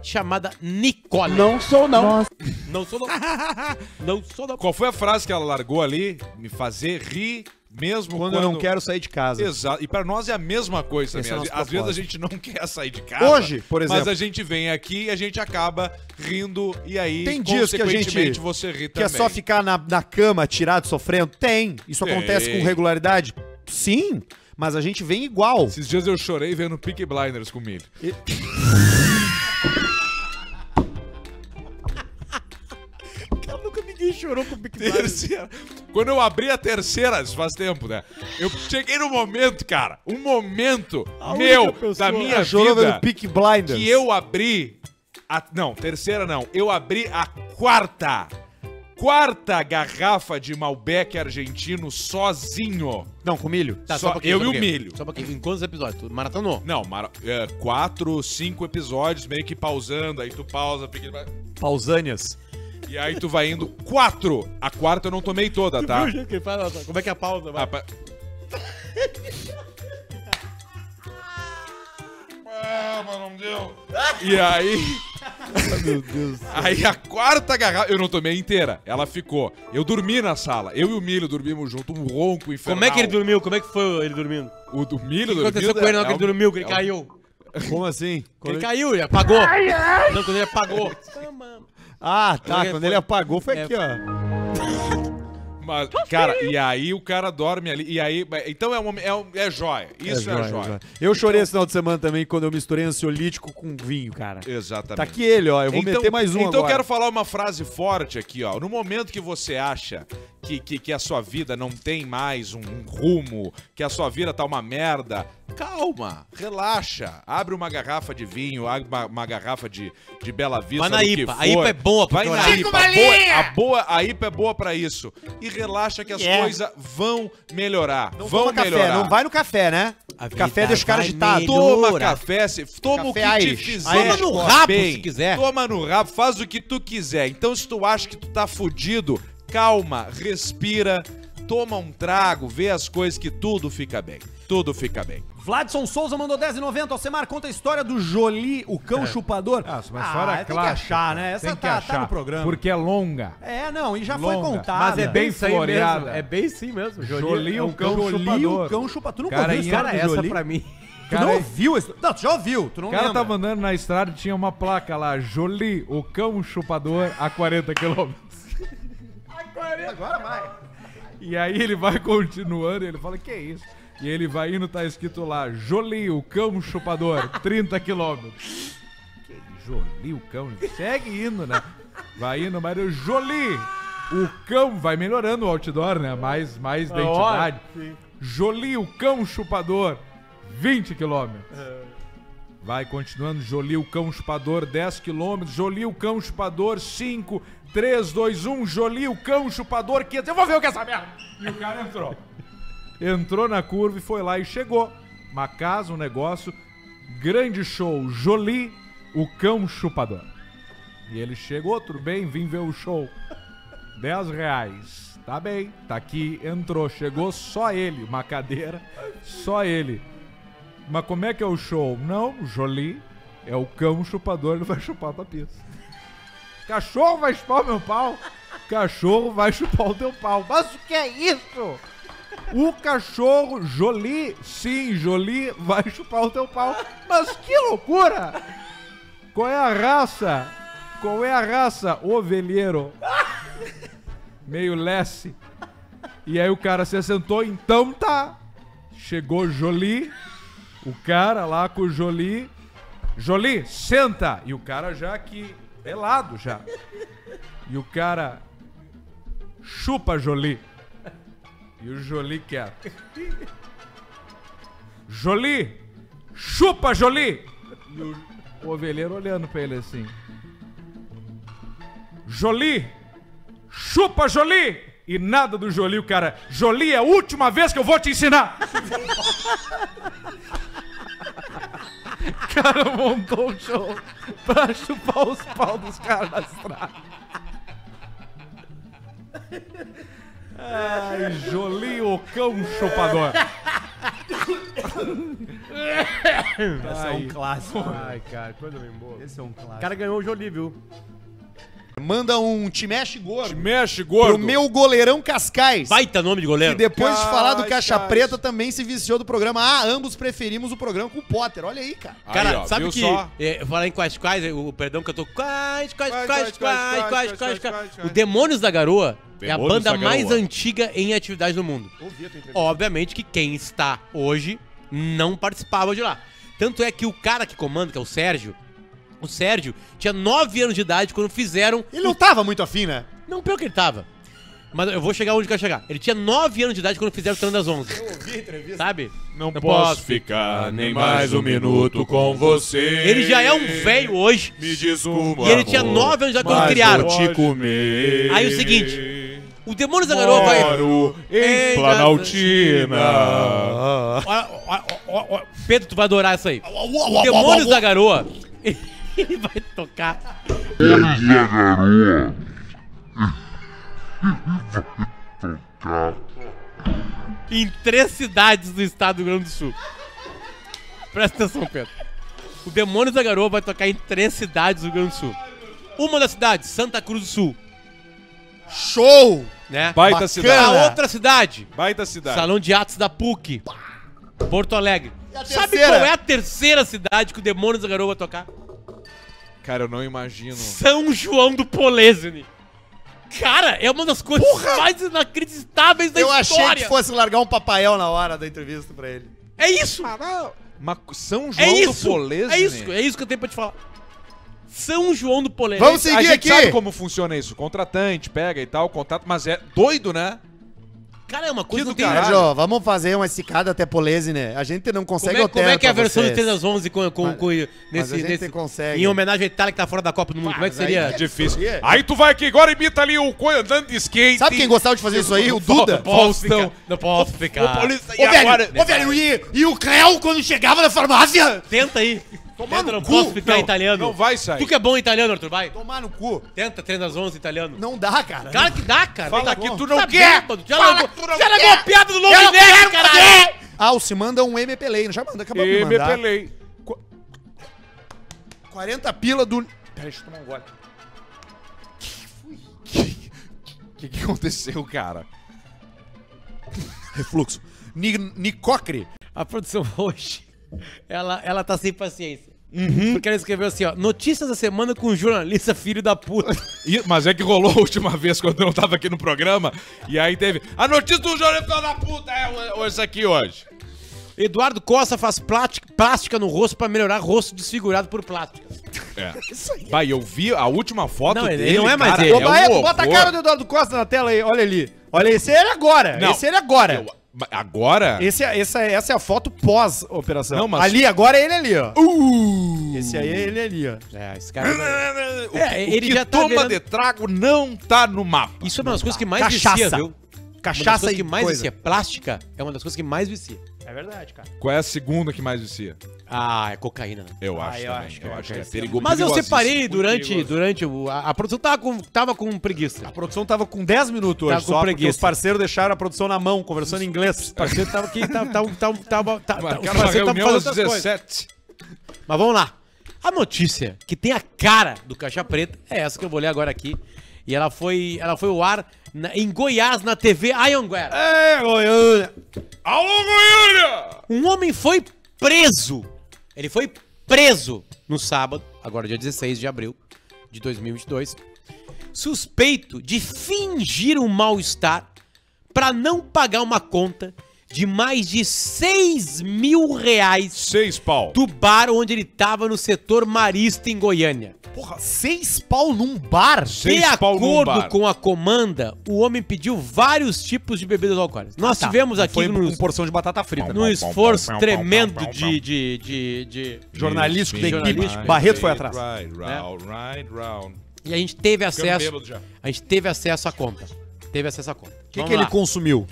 chamada Nicole. Não sou, não. Não sou não. não sou não. Qual foi a frase que ela largou ali? Me fazer rir mesmo Quando, quando, eu não quero sair de casa. Exato. E pra nós é a mesma coisa Esse também. é Às, vezes a gente não quer sair de casa. Hoje, por Mas exemplo. a gente vem aqui e a gente acaba rindo e aí, Tem dias que a gente- consequentemente, você ri Que é também. só ficar na, na cama, tirado, sofrendo? Tem. Isso Tem. acontece com regularidade? Sim. Mas a gente vem igual. Esses dias eu chorei vendo Peaky Blinders com milho. Nunca chorou com o Big Terceira. Quando eu abri a terceira, isso faz tempo, né? Eu cheguei no momento, cara, um momento meu, da minha vida, Peak Blinders. que eu abri. A, não, terceira não. Eu abri a quarta. Quarta garrafa de Malbec argentino sozinho. Não, com milho. Tá, Só pouquinho, eu só e o milho. Só um pouquinho. Em quantos episódios? Tu maratonou? Não, mara- é, quatro, cinco episódios, meio que pausando. Aí tu pausa, pequeno. Pausânias. E aí tu vai indo. Quatro! A quarta eu não tomei toda, tá? Como é que é a pausa? vai? Ah, pa- Ah, mas não deu. E aí. Meu Deus. Aí a quarta garrafa. Eu não tomei inteira. Ela ficou. Eu dormi na sala. Eu e o milho dormimos junto, um ronco infernal. Como é que ele dormiu? Como é que foi ele dormindo? O do milho O que aconteceu com ele na é hora que ele um- dormiu? Que ele é caiu? Como assim? Que ele caiu, ele apagou. Não, quando ele apagou. Ah, tá. Ele Quando foi- ele apagou foi É. aqui, ó. Mas, cara, e aí o cara dorme ali. E aí. Então é, um, é, um- é joia. Isso é, joia. Eu chorei esse final de semana também quando eu misturei ansiolítico com vinho, cara. Exatamente. Tá aqui ele, ó. Eu vou Então- meter mais um Então eu agora. quero falar uma frase forte aqui, ó. No momento que você acha que, que, que a sua vida não tem mais um, um rumo, que a sua vida tá uma merda, calma, relaxa. Abre uma garrafa de vinho, abre uma, uma garrafa de, de Bela Vista. Vai na IPA. A. IPA é boa pra Vai na. IPA. A boa, a, boa, a IPA é boa pra isso. E relaxa que as É. coisas vão melhorar. Não vão toma melhorar. café, não vai no café, né? Café deixa o cara vai agitado. melhorar. Toma café, se, toma Café o que Irish. te fizer. Toma no rabo, bem. se quiser. Toma no rabo, faz o que tu quiser. Então, se tu acha que tu tá fudido, calma, respira, toma um trago, vê as coisas que tudo fica bem. Tudo fica bem. Vladson Souza mandou 10,90. Alcemar, conta a história do Jolie, o cão chupador. Ah, Ah, é é tem que achar, né? Essa Tem que tá, achar, tá no programa. Porque é longa. É, não, e já Longa. foi contada. Mas é bem floreada. É bem sim mesmo. Jolie, é o um cão Jolie, chupador. o cão chupador. Tu nunca Cara, ouviu a história Cara, do essa Jolie? pra mim. Tu não ouviu isso? Não, tu já ouviu, tu não O cara lembra. tava andando na estrada e tinha uma placa lá, Jolie, o cão chupador a 40 Agora vai. E aí ele vai continuando e ele fala, que é isso? E ele vai indo, tá escrito lá, Jolie, o cão chupador, 30 quilômetros. Que Jolie, o cão? Segue indo, né? Vai indo, mas Jolie, o cão, vai melhorando o outdoor, né? Mais, mais identidade. Jolie, o cão chupador, 20 quilômetros. Vai continuando, Jolie, o cão chupador, 10 quilômetros. Jolie, o cão chupador, 5, 3, 2, 1. Jolie, o cão chupador, 500. Eu vou ver o que é essa merda. E o cara entrou. Entrou na curva e foi lá e chegou. Uma casa, um negócio. Grande show. Jolie, o cão chupador. E ele chegou, tudo bem, vim ver o show. 10 reais. Tá bem, tá aqui, entrou. Chegou só ele, uma cadeira, só ele. Mas como é que é o show? Não, Jolie é o cão chupador, ele vai chupar a pizza. Cachorro vai chupar o meu pau? Cachorro vai chupar o teu pau. Mas o que é isso? O cachorro Jolie, sim, Jolie vai chupar o teu pau. Mas que loucura! Qual é a raça? Qual é a raça? Ovelheiro. Meio lesse. E aí o cara se assentou, então tá. Chegou Jolie, o cara lá com o Jolie. Jolie, senta! E o cara já aqui, pelado já. E o cara chupa Jolie. E o Jolie quieto. Jolie, chupa Jolie! E o ovelheiro olhando pra ele assim. Jolie, chupa Jolie! E nada do Jolie, o cara. Jolie é a última vez que eu vou te ensinar! O cara montou um show pra chupar os pau dos caras na estrada. Ai, Jolie, o cão chupador. Esse é um clássico. Ai, cara, coisa bem boa. Esse é um clássico. O cara ganhou o Jolie, viu? Manda um te mexe gordo. Te mexe gordo. Pro meu goleirão Cascais. Baita nome de goleiro. E depois Cascais. de falar do Caixa Preta, também se viciou do programa. Ah, ambos preferimos o programa com o Potter. Olha aí, cara. Aí, cara, ó, sabe que. É, falar em quais quais, o perdão que eu tô. Quais, quais, quais, quais, quais, quais, quais. quais, O Demônios da Garoa Demônios é a banda mais antiga em atividade no mundo. Obviamente que quem está hoje não participava de lá. Tanto é que o cara que comanda, que é o Sérgio, o Sérgio tinha 9 anos de idade quando fizeram. Ele não tava muito afim, né? Não, pior que ele tava. Mas eu vou chegar onde eu quero chegar. Ele tinha 9 anos de idade quando fizeram o Treino das 11. Eu ouvi a entrevista. Sabe? Não Eu posso ficar nem mais um minuto com você. Ele já é um velho hoje. Me desculpa. E ele tinha 9 anos de idade quando criaram. te comer. Aí o seguinte, O Demônios da Garoa vai. Em Planaltina. Olha, olha, olha, olha, Pedro, tu vai adorar isso aí. O Demônios da Garoa. Ele vai tocar. Em três cidades do estado do Rio Grande do Sul. Presta atenção, Pedro. O Demônios da Garoa vai tocar em três cidades do Rio Grande do Sul. Uma das cidades, Santa Cruz do Sul. Show! Né? Baita A cidade. outra cidade, Baita cidade. Salão de Atos da PUC. Porto Alegre. a Sabe terceira? qual é a terceira cidade que o Demônios da Garoa vai tocar? Cara, eu não imagino. São João do Polesine. Cara, é uma das coisas mais inacreditáveis da Eu achei história. que fosse largar um papael na hora da entrevista pra ele. É isso. Mas São É João do isso. Polesne. É isso. É isso que eu tenho pra te falar. São João do Polesne. Vamos A seguir gente aqui. sabe como funciona isso. Contratante, pega e tal, contato, mas é doido, né? Cara, é uma coisa do que tem... caralho. Sérgio, vamos fazer uma esticada até Polese, né? A gente não consegue Como é, como é que é a versão de vocês. 3 às 11 com, com, Mas- com- mas nesse, a gente nesse- consegue. em homenagem à Itália que tá fora da Copa do Mundo? Como é que Mas seria? é Difícil. Aí tu vai aqui agora e imita ali o coi andando de skate. Sabe quem gostava de fazer isso aí? O Duda. Ficar, não posso ficar. Ô, e velho, agora? ô, velho, e, e o Cleo quando chegava na farmácia? Tenta aí. Tenta, no não cu. posso ficar Não, italiano. não vai sair. Tu que é bom em italiano, Arthur, vai. Tomar no cu. Tenta 3 às 11 italiano. Não dá, cara. Cara que dá, cara. Fala que tu não Tá quer. bêbado, Já Fala largou, que tu não já quer. largou a piada do Eu não Long Neck, quero caralho. fazer! Ah, manda um MP Play. Já manda, acabou de mandar. pelei. 40 pila do... Peraí, deixa eu tomar um gole. O que, que aconteceu, cara? Refluxo. Ni Nicocre. A produção hoje, ela, ela tá sem paciência. Uhum. Porque ela escreveu assim, ó. Notícias da semana com jornalista filho da puta. E- mas é que rolou a última vez quando eu não tava aqui no programa. E aí teve. A notícia do jornalista da puta é o- esse aqui hoje. Eduardo Costa faz plástica, no rosto pra melhorar rosto desfigurado por plástica. É. Vai, eu vi a última foto Não, ele dele. não é mais cara, ele. Ô, é um bota a cara do Eduardo Costa na tela aí. Olha ali. Olha, esse é ele agora. Não. Esse é ele agora. Eu- agora? Esse é, essa, essa é a foto pós-operação. Não, mas- Ali, agora é ele ali, ó. Esse aí é ele ali, ó. É, esse cara... O, É, o ele que já tá toma virando- de trago não tá no mapa. Isso é uma das coisas que mais Cachaça. vicia, viu? Uma das Cachaça coisas e que mais coisa. vicia. Plástica é uma das coisas que mais vicia. É verdade, cara. Qual é a segunda que mais vicia? Ah, é cocaína. né? Eu Ah, acho eu também. acho que eu é acho que é perigoso. Mas eu separei durante, durante o... A, a produção tava com, tava com preguiça. A produção tava com 10 minutos hoje Tava com só, porque preguiça. os parceiros deixaram a produção na mão, conversando em inglês. Os parceiros tava aqui, tava, tava, tava, tava, tava, os parceiros às fazendo outras coisas. 17. Mas vamos lá. A notícia que tem a cara do Caixa Preta é essa que eu vou ler agora aqui. E ela foi, ela foi ao ar na- em Goiás, na TV Anhanguera. É, Goiânia. Alô, Goiânia! Um homem foi preso. Ele foi preso no sábado, agora dia 16 de abril de 2022, suspeito de fingir um mal-estar para não pagar uma conta de mais de 6 mil reais Seis pau. do bar onde ele tava no setor marista em Goiânia. Porra, seis pau num bar? Seis de pau num acordo bar. com a comanda, o homem pediu vários tipos de bebidas alcoólicas. Nós tivemos aqui Foi no, com porção de batata frita. num esforço tremendo de, de, de, de- Jornalístico da equipe. jornalístico. Barreto foi atrás. Right, round, right, round. E a gente teve acesso. A gente teve acesso à conta. Teve acesso à conta. O que, que ele consumiu?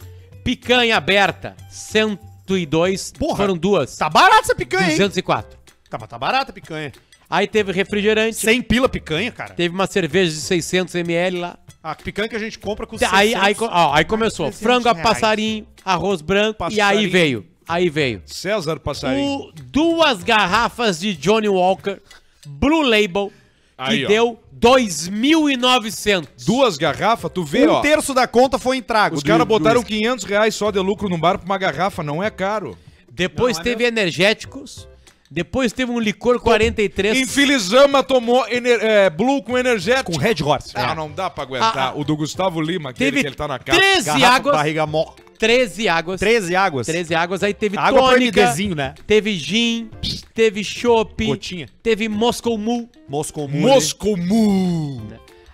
Picanha aberta, 102. Porra. Foram duas. Tá barata essa picanha, hein? 204. Tá, mas tá barata a picanha. Aí teve refrigerante. 100 pila picanha, cara. Teve uma cerveja de 600 ml lá. A picanha que a gente compra com Aí, 600. aí, ó, aí começou 300 frango a passarinho, arroz branco e aí Passarinho. veio. Aí veio. César Passarinho. O- duas garrafas de Johnny Walker Blue Label Aí, que ó. deu 2.900. Duas garrafas, tu vê, Um ó. terço da conta foi em trago. Os caras botaram uísque. 500 reais só de lucro num bar pra uma garrafa, não é caro. Depois Não, é teve energéticos. Depois teve um licor 43. Infilizama tomou ener- é, Blue com energético. Com Red Horse. Ah, não dá pra aguentar. Ah, ah. O do Gustavo Lima, aquele Teve que ele tá na capa. 13 Garrafa, águas. barriga mó. 13 águas. 13 águas. 13 águas. Aí teve Água tônica. MDzinho, né? Teve gin. Teve chopp. Gotinha. Teve Moscow Mule. Moscou Mule. Moscou Mu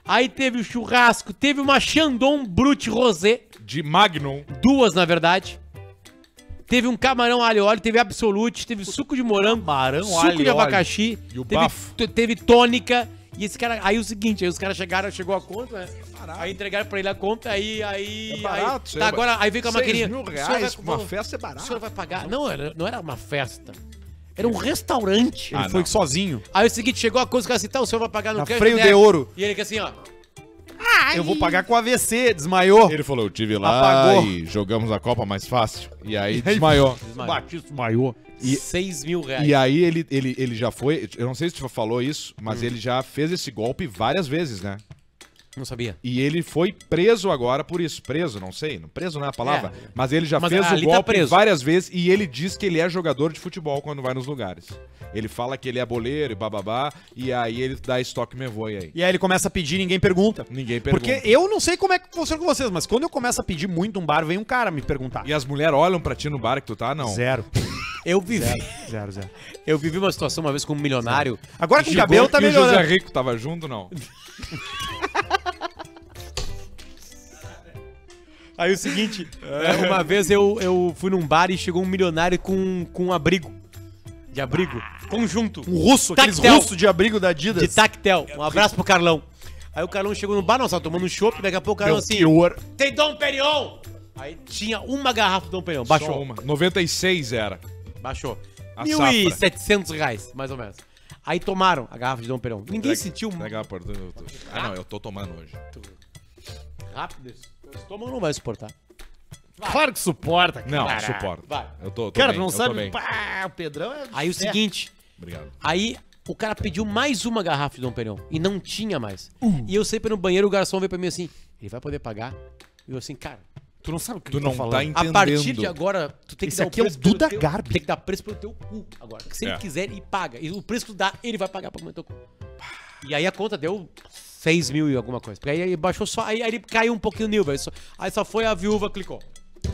Aí teve o churrasco. Teve uma Chandon Brut Rosé. de Magnum. Duas, na verdade. Teve um camarão alho óleo, teve absolute, teve suco de morango, Camarão, suco de abacaxi, E o teve, teve tônica. E esse cara, aí o seguinte, aí os caras chegaram, chegou a conta, né? Aí entregaram pra ele a conta, aí, aí, É barato, aí, tá, é agora, aí veio com a maquininha. mil "O reais vai- uma festa é O barato. senhor vai pagar? Não, era, não era uma festa. Era um restaurante. Ah, Ele foi não. sozinho. Aí o seguinte, chegou a coisa, o cara assim, tá, o senhor vai pagar no Na cash, freio né? de ouro. E ele que assim, ó. Eu vou pagar com AVC, desmaiou. Ele falou, eu tive lá Apagou. e jogamos a Copa mais fácil. E aí desmaiou. Batista desmaiou. E- 6 mil reais. E aí ele, ele, ele já foi. Eu não sei se tu falou isso, mas ele já fez esse golpe várias vezes, né? Não sabia. E ele foi preso agora por isso. Preso, não sei. não- Preso não é a palavra. É. Mas ele já Mas fez o ali tá golpe preso. várias vezes e ele diz que ele é jogador de futebol quando vai nos lugares. Ele fala que ele é boleiro e bababá. E aí ele dá estoque me voe aí. E aí ele começa a pedir e ninguém pergunta. Ninguém pergunta. Porque eu não sei como é que funciona com vocês, mas quando eu começo a pedir muito um bar, vem um cara me perguntar. E as mulheres olham pra ti no bar que tu tá? Não. Zero. Eu vivi, Zero, zero. eu vivi uma situação uma vez com um milionário. Agora com o cabelo tá que o José melhorando. Rico tava junto, não. Aí o seguinte, é, uma vez eu, eu fui num bar e chegou um milionário com, com um abrigo. De abrigo. Conjunto. Um russo, aqueles Tactel. russos de abrigo da Adidas. De tactel. Um abraço pro Carlão. Aí o Carlão chegou no bar, nós tava tomando um chopp, daqui a pouco o Carlão assim. Belchior. Tem Dom Perignon! Aí tinha uma garrafa de Dom Perignon. Só Baixou. uma. 96 era. Baixou. A 1.700 reais, mais ou menos. Aí tomaram a garrafa de Dom Perignon. Ninguém Entrega- sentiu entrega a porta, eu tô- Ah, não, eu tô tomando hoje. rápido isso. O estômago não vai suportar. Claro que suporta, cara. Não, Cara, suporto. vai. Eu tô, tô Cara, bem, tu não eu tô sabe. bem. Pá, o Pedrão é. Aí o seguinte, Obrigado. aí o cara pediu mais uma garrafa de Dom Perignon e não tinha mais. E eu sempre no banheiro, o garçom veio pra mim assim, ele vai poder pagar? E eu assim, cara, Tu não sabe o que Tu eu tô não falando. tá entendendo. a partir de agora, tu tem que Esse dar aqui é o preço pelo Duda teu- Garbi. Tem que dar preço pelo teu cu agora. Se É. ele quiser, ele paga. E o preço que tu dá, ele vai pagar pra comer teu cu. E aí a conta deu 6 mil e alguma coisa. Porque aí, aí baixou só, aí, aí ele caiu um pouquinho o nível. Aí só, aí só foi a viúva, clicou.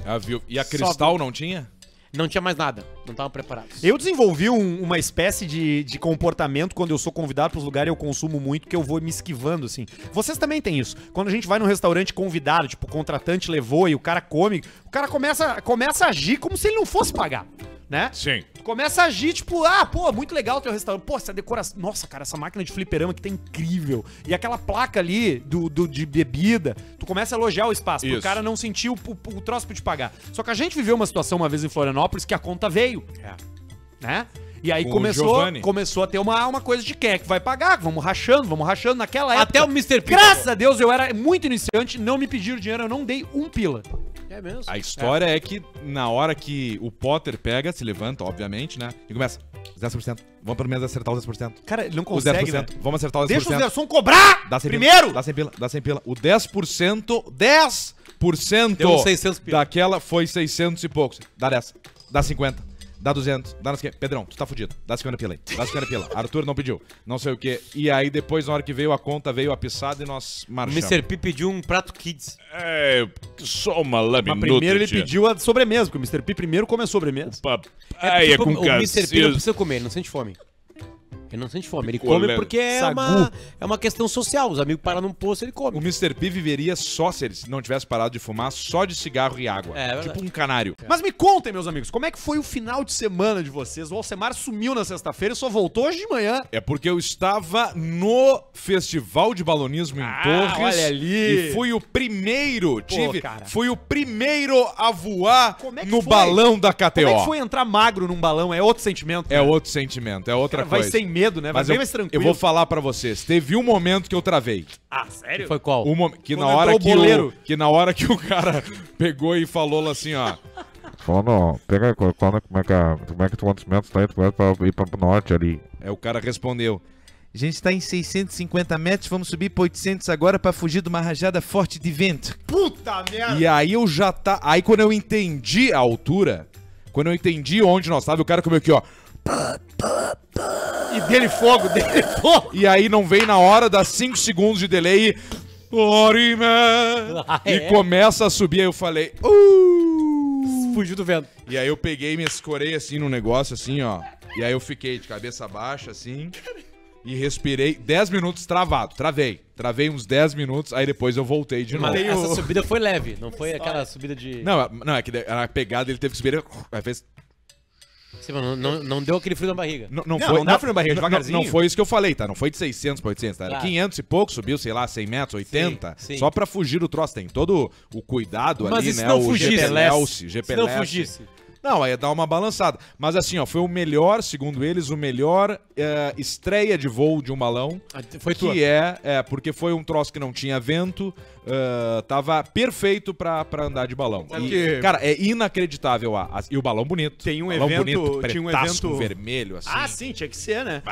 A viu- E a Cristal não tinha? Não tinha mais nada. Não estavam preparados. Eu desenvolvi um- uma espécie de, de comportamento quando eu sou convidado pros lugares e eu consumo muito, que eu vou me esquivando, assim. Vocês também têm isso. Quando a gente vai num restaurante convidado, tipo, o contratante levou e o cara come, o cara começa, começa a agir como se ele não fosse pagar, né? Sim. Tu começa a agir, tipo, ah, pô, muito legal o teu restaurante. Pô, essa decoração. Nossa, cara, essa máquina de fliperama aqui tá incrível. E aquela placa ali do, do- de bebida. Tu começa a elogiar o espaço, pro Isso. cara não sentir o, o, o troço pra te pagar. Só que a gente viveu uma situação uma vez em Florianópolis que a conta veio. Né? E aí Com o começou, começou a ter uma, uma coisa de quem é que vai pagar, vamos rachando, vamos rachando. Naquela época. Até o Mr. P. Graças a Deus eu era muito iniciante, não me pediram dinheiro, eu não dei um pila. É mesmo? A história é. que na hora que o Potter pega, se levanta, obviamente, né? E começa. 10%. Vamos pelo menos acertar os 10%. Cara, ele não consegue, 10%. né? Vamos acertar os 10%. Deixa o garçom cobrar Dá 100 primeiro. Pila, dá 100 pila, dá 100 pila. O 10%, 10% Deu uns 600 pila. daquela foi 600 e poucos. Dá 10, dá 50, dá 200, dá o quê. Pedrão, tu tá fudido. Dá 50 pila aí. Dá 50 pila. Arthur não pediu. Não sei o quê. E aí depois, na hora que veio a conta, veio a pisada e nós O marchamos. Mr. P pediu um prato kids. É, só uma lâmina. Mas primeiro ele pediu a sobremesa, porque o Mr. P primeiro come a sobremesa. Papai é porque, com o Mr. P não precisa comer, ele não sente fome. Ele não sente fome, ele Picolé. come porque é Sagu. uma, é uma questão social. Os amigos param num poço, ele O come. Mr. P viveria só se ele não tivesse parado de fumar, só de cigarro e água. É, é verdade. tipo um canário. Mas me contem, meus amigos, como é que foi o final de semana de vocês? O Alcemar sumiu na sexta-feira e só voltou hoje de manhã. É porque eu estava no Festival de Balonismo em Torres. olha ali. E fui o primeiro, tive, cara. fui o primeiro a voar é no foi? balão da KTO. Como é que foi entrar magro num balão? É outro sentimento. É né? outro sentimento, é outra Cara, vai coisa. sem medo, né? Vai Mas bem eu, mais tranquilo. eu vou falar pra vocês, teve um momento que eu travei. Ah, sério? Foi qual? Um mom- que, na Quando hora entrou o que, o, que na hora que o cara pegou e falou assim, ó. Falando, pega quando, como é que como é que quantos metros tá aí, tu vai pra ir pra, pro norte ali. É o cara respondeu. A gente tá em 650 metros, vamos subir pra 800 agora pra fugir de uma rajada forte de vento. Puta merda! E aí eu já tá. Aí quando eu entendi a altura, quando eu entendi onde nós tava, o cara comeu aqui, ó. E dele fogo, dele fogo! E aí não vem na hora, dá 5 segundos de delay e. Ah, E é? começa a subir, aí eu falei. Uh! Fugiu do vento. E aí eu peguei e me escorei assim no negócio, assim, ó. E aí eu fiquei de cabeça baixa, assim. E respirei 10 minutos travado. Travei. Travei uns 10 minutos, aí depois eu voltei de novo. Mas essa subida foi leve, não foi aquela subida de. Não, não, é que a pegada ele teve que subir. Aí fez. Sim, mas não, não, não deu aquele frio na barriga. Não, não, Não, foi. não dá frio na barriga, devagarzinho. Não, foi isso que eu falei, tá? Não foi de 600 pra 800, tá? Era Claro. 500 e pouco, subiu, sei lá, 100 metros, 80. Sim, sim. Só pra fugir do troço. Tem todo o cuidado Mas ali, e se né? não o fugisse? GPLS, Se não GPLS. fugisse. Não, aí ia dar uma balançada. Mas assim, ó, foi o melhor, segundo eles, o melhor eh, estreia de voo de um balão. Foi tua. Que é, é, porque foi um troço que não tinha vento, ah, tava perfeito pra, pra andar de balão. E, que- Cara, é inacreditável. A, a- e o balão bonito. Tem um balão evento- tinha um evento- vermelho, assim. Ah, sim, tinha que ser, né?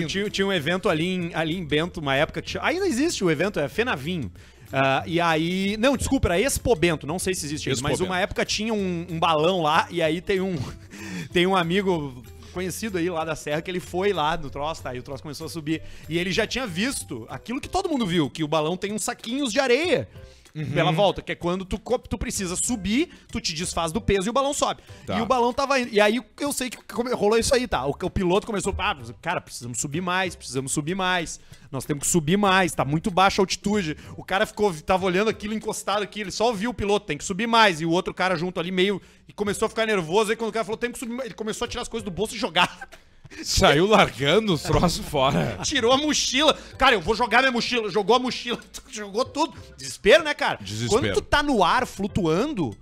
Lindo. tinha, tinha um evento ali em, ali em Bento, uma época que tinha, ainda existe o evento, é Fenavinho. Ah, e aí. Não, desculpa, era Expo Bento, não sei se existe Expo mas uma época tinha um, um balão lá, e aí tem um. tem um amigo conhecido aí lá da Serra que ele foi lá no troço, tá? E o troço começou a subir. E ele já tinha visto aquilo que todo mundo viu, que o balão tem uns saquinhos de areia. Uhum. Pela volta, que é quando tu, tu precisa subir, tu te desfaz do peso e o balão sobe. Tá. E o balão tava indo. E aí eu sei que rolou isso aí, tá? O, o piloto começou, ah, cara, precisamos subir mais, precisamos subir mais. Nós temos que subir mais, tá muito baixa a altitude. O cara ficou, tava olhando aquilo encostado aqui, ele só ouviu o piloto, tem que subir mais. E o outro cara junto ali meio. E começou a ficar nervoso. Aí quando o cara falou, tem que subir mais, ele começou a tirar as coisas do bolso e jogar. Saiu largando os troços fora. Tirou a mochila. Cara, eu vou jogar minha mochila. Jogou a mochila, jogou tudo. Desespero, né, cara? Desespero. Quando tu tá no ar flutuando,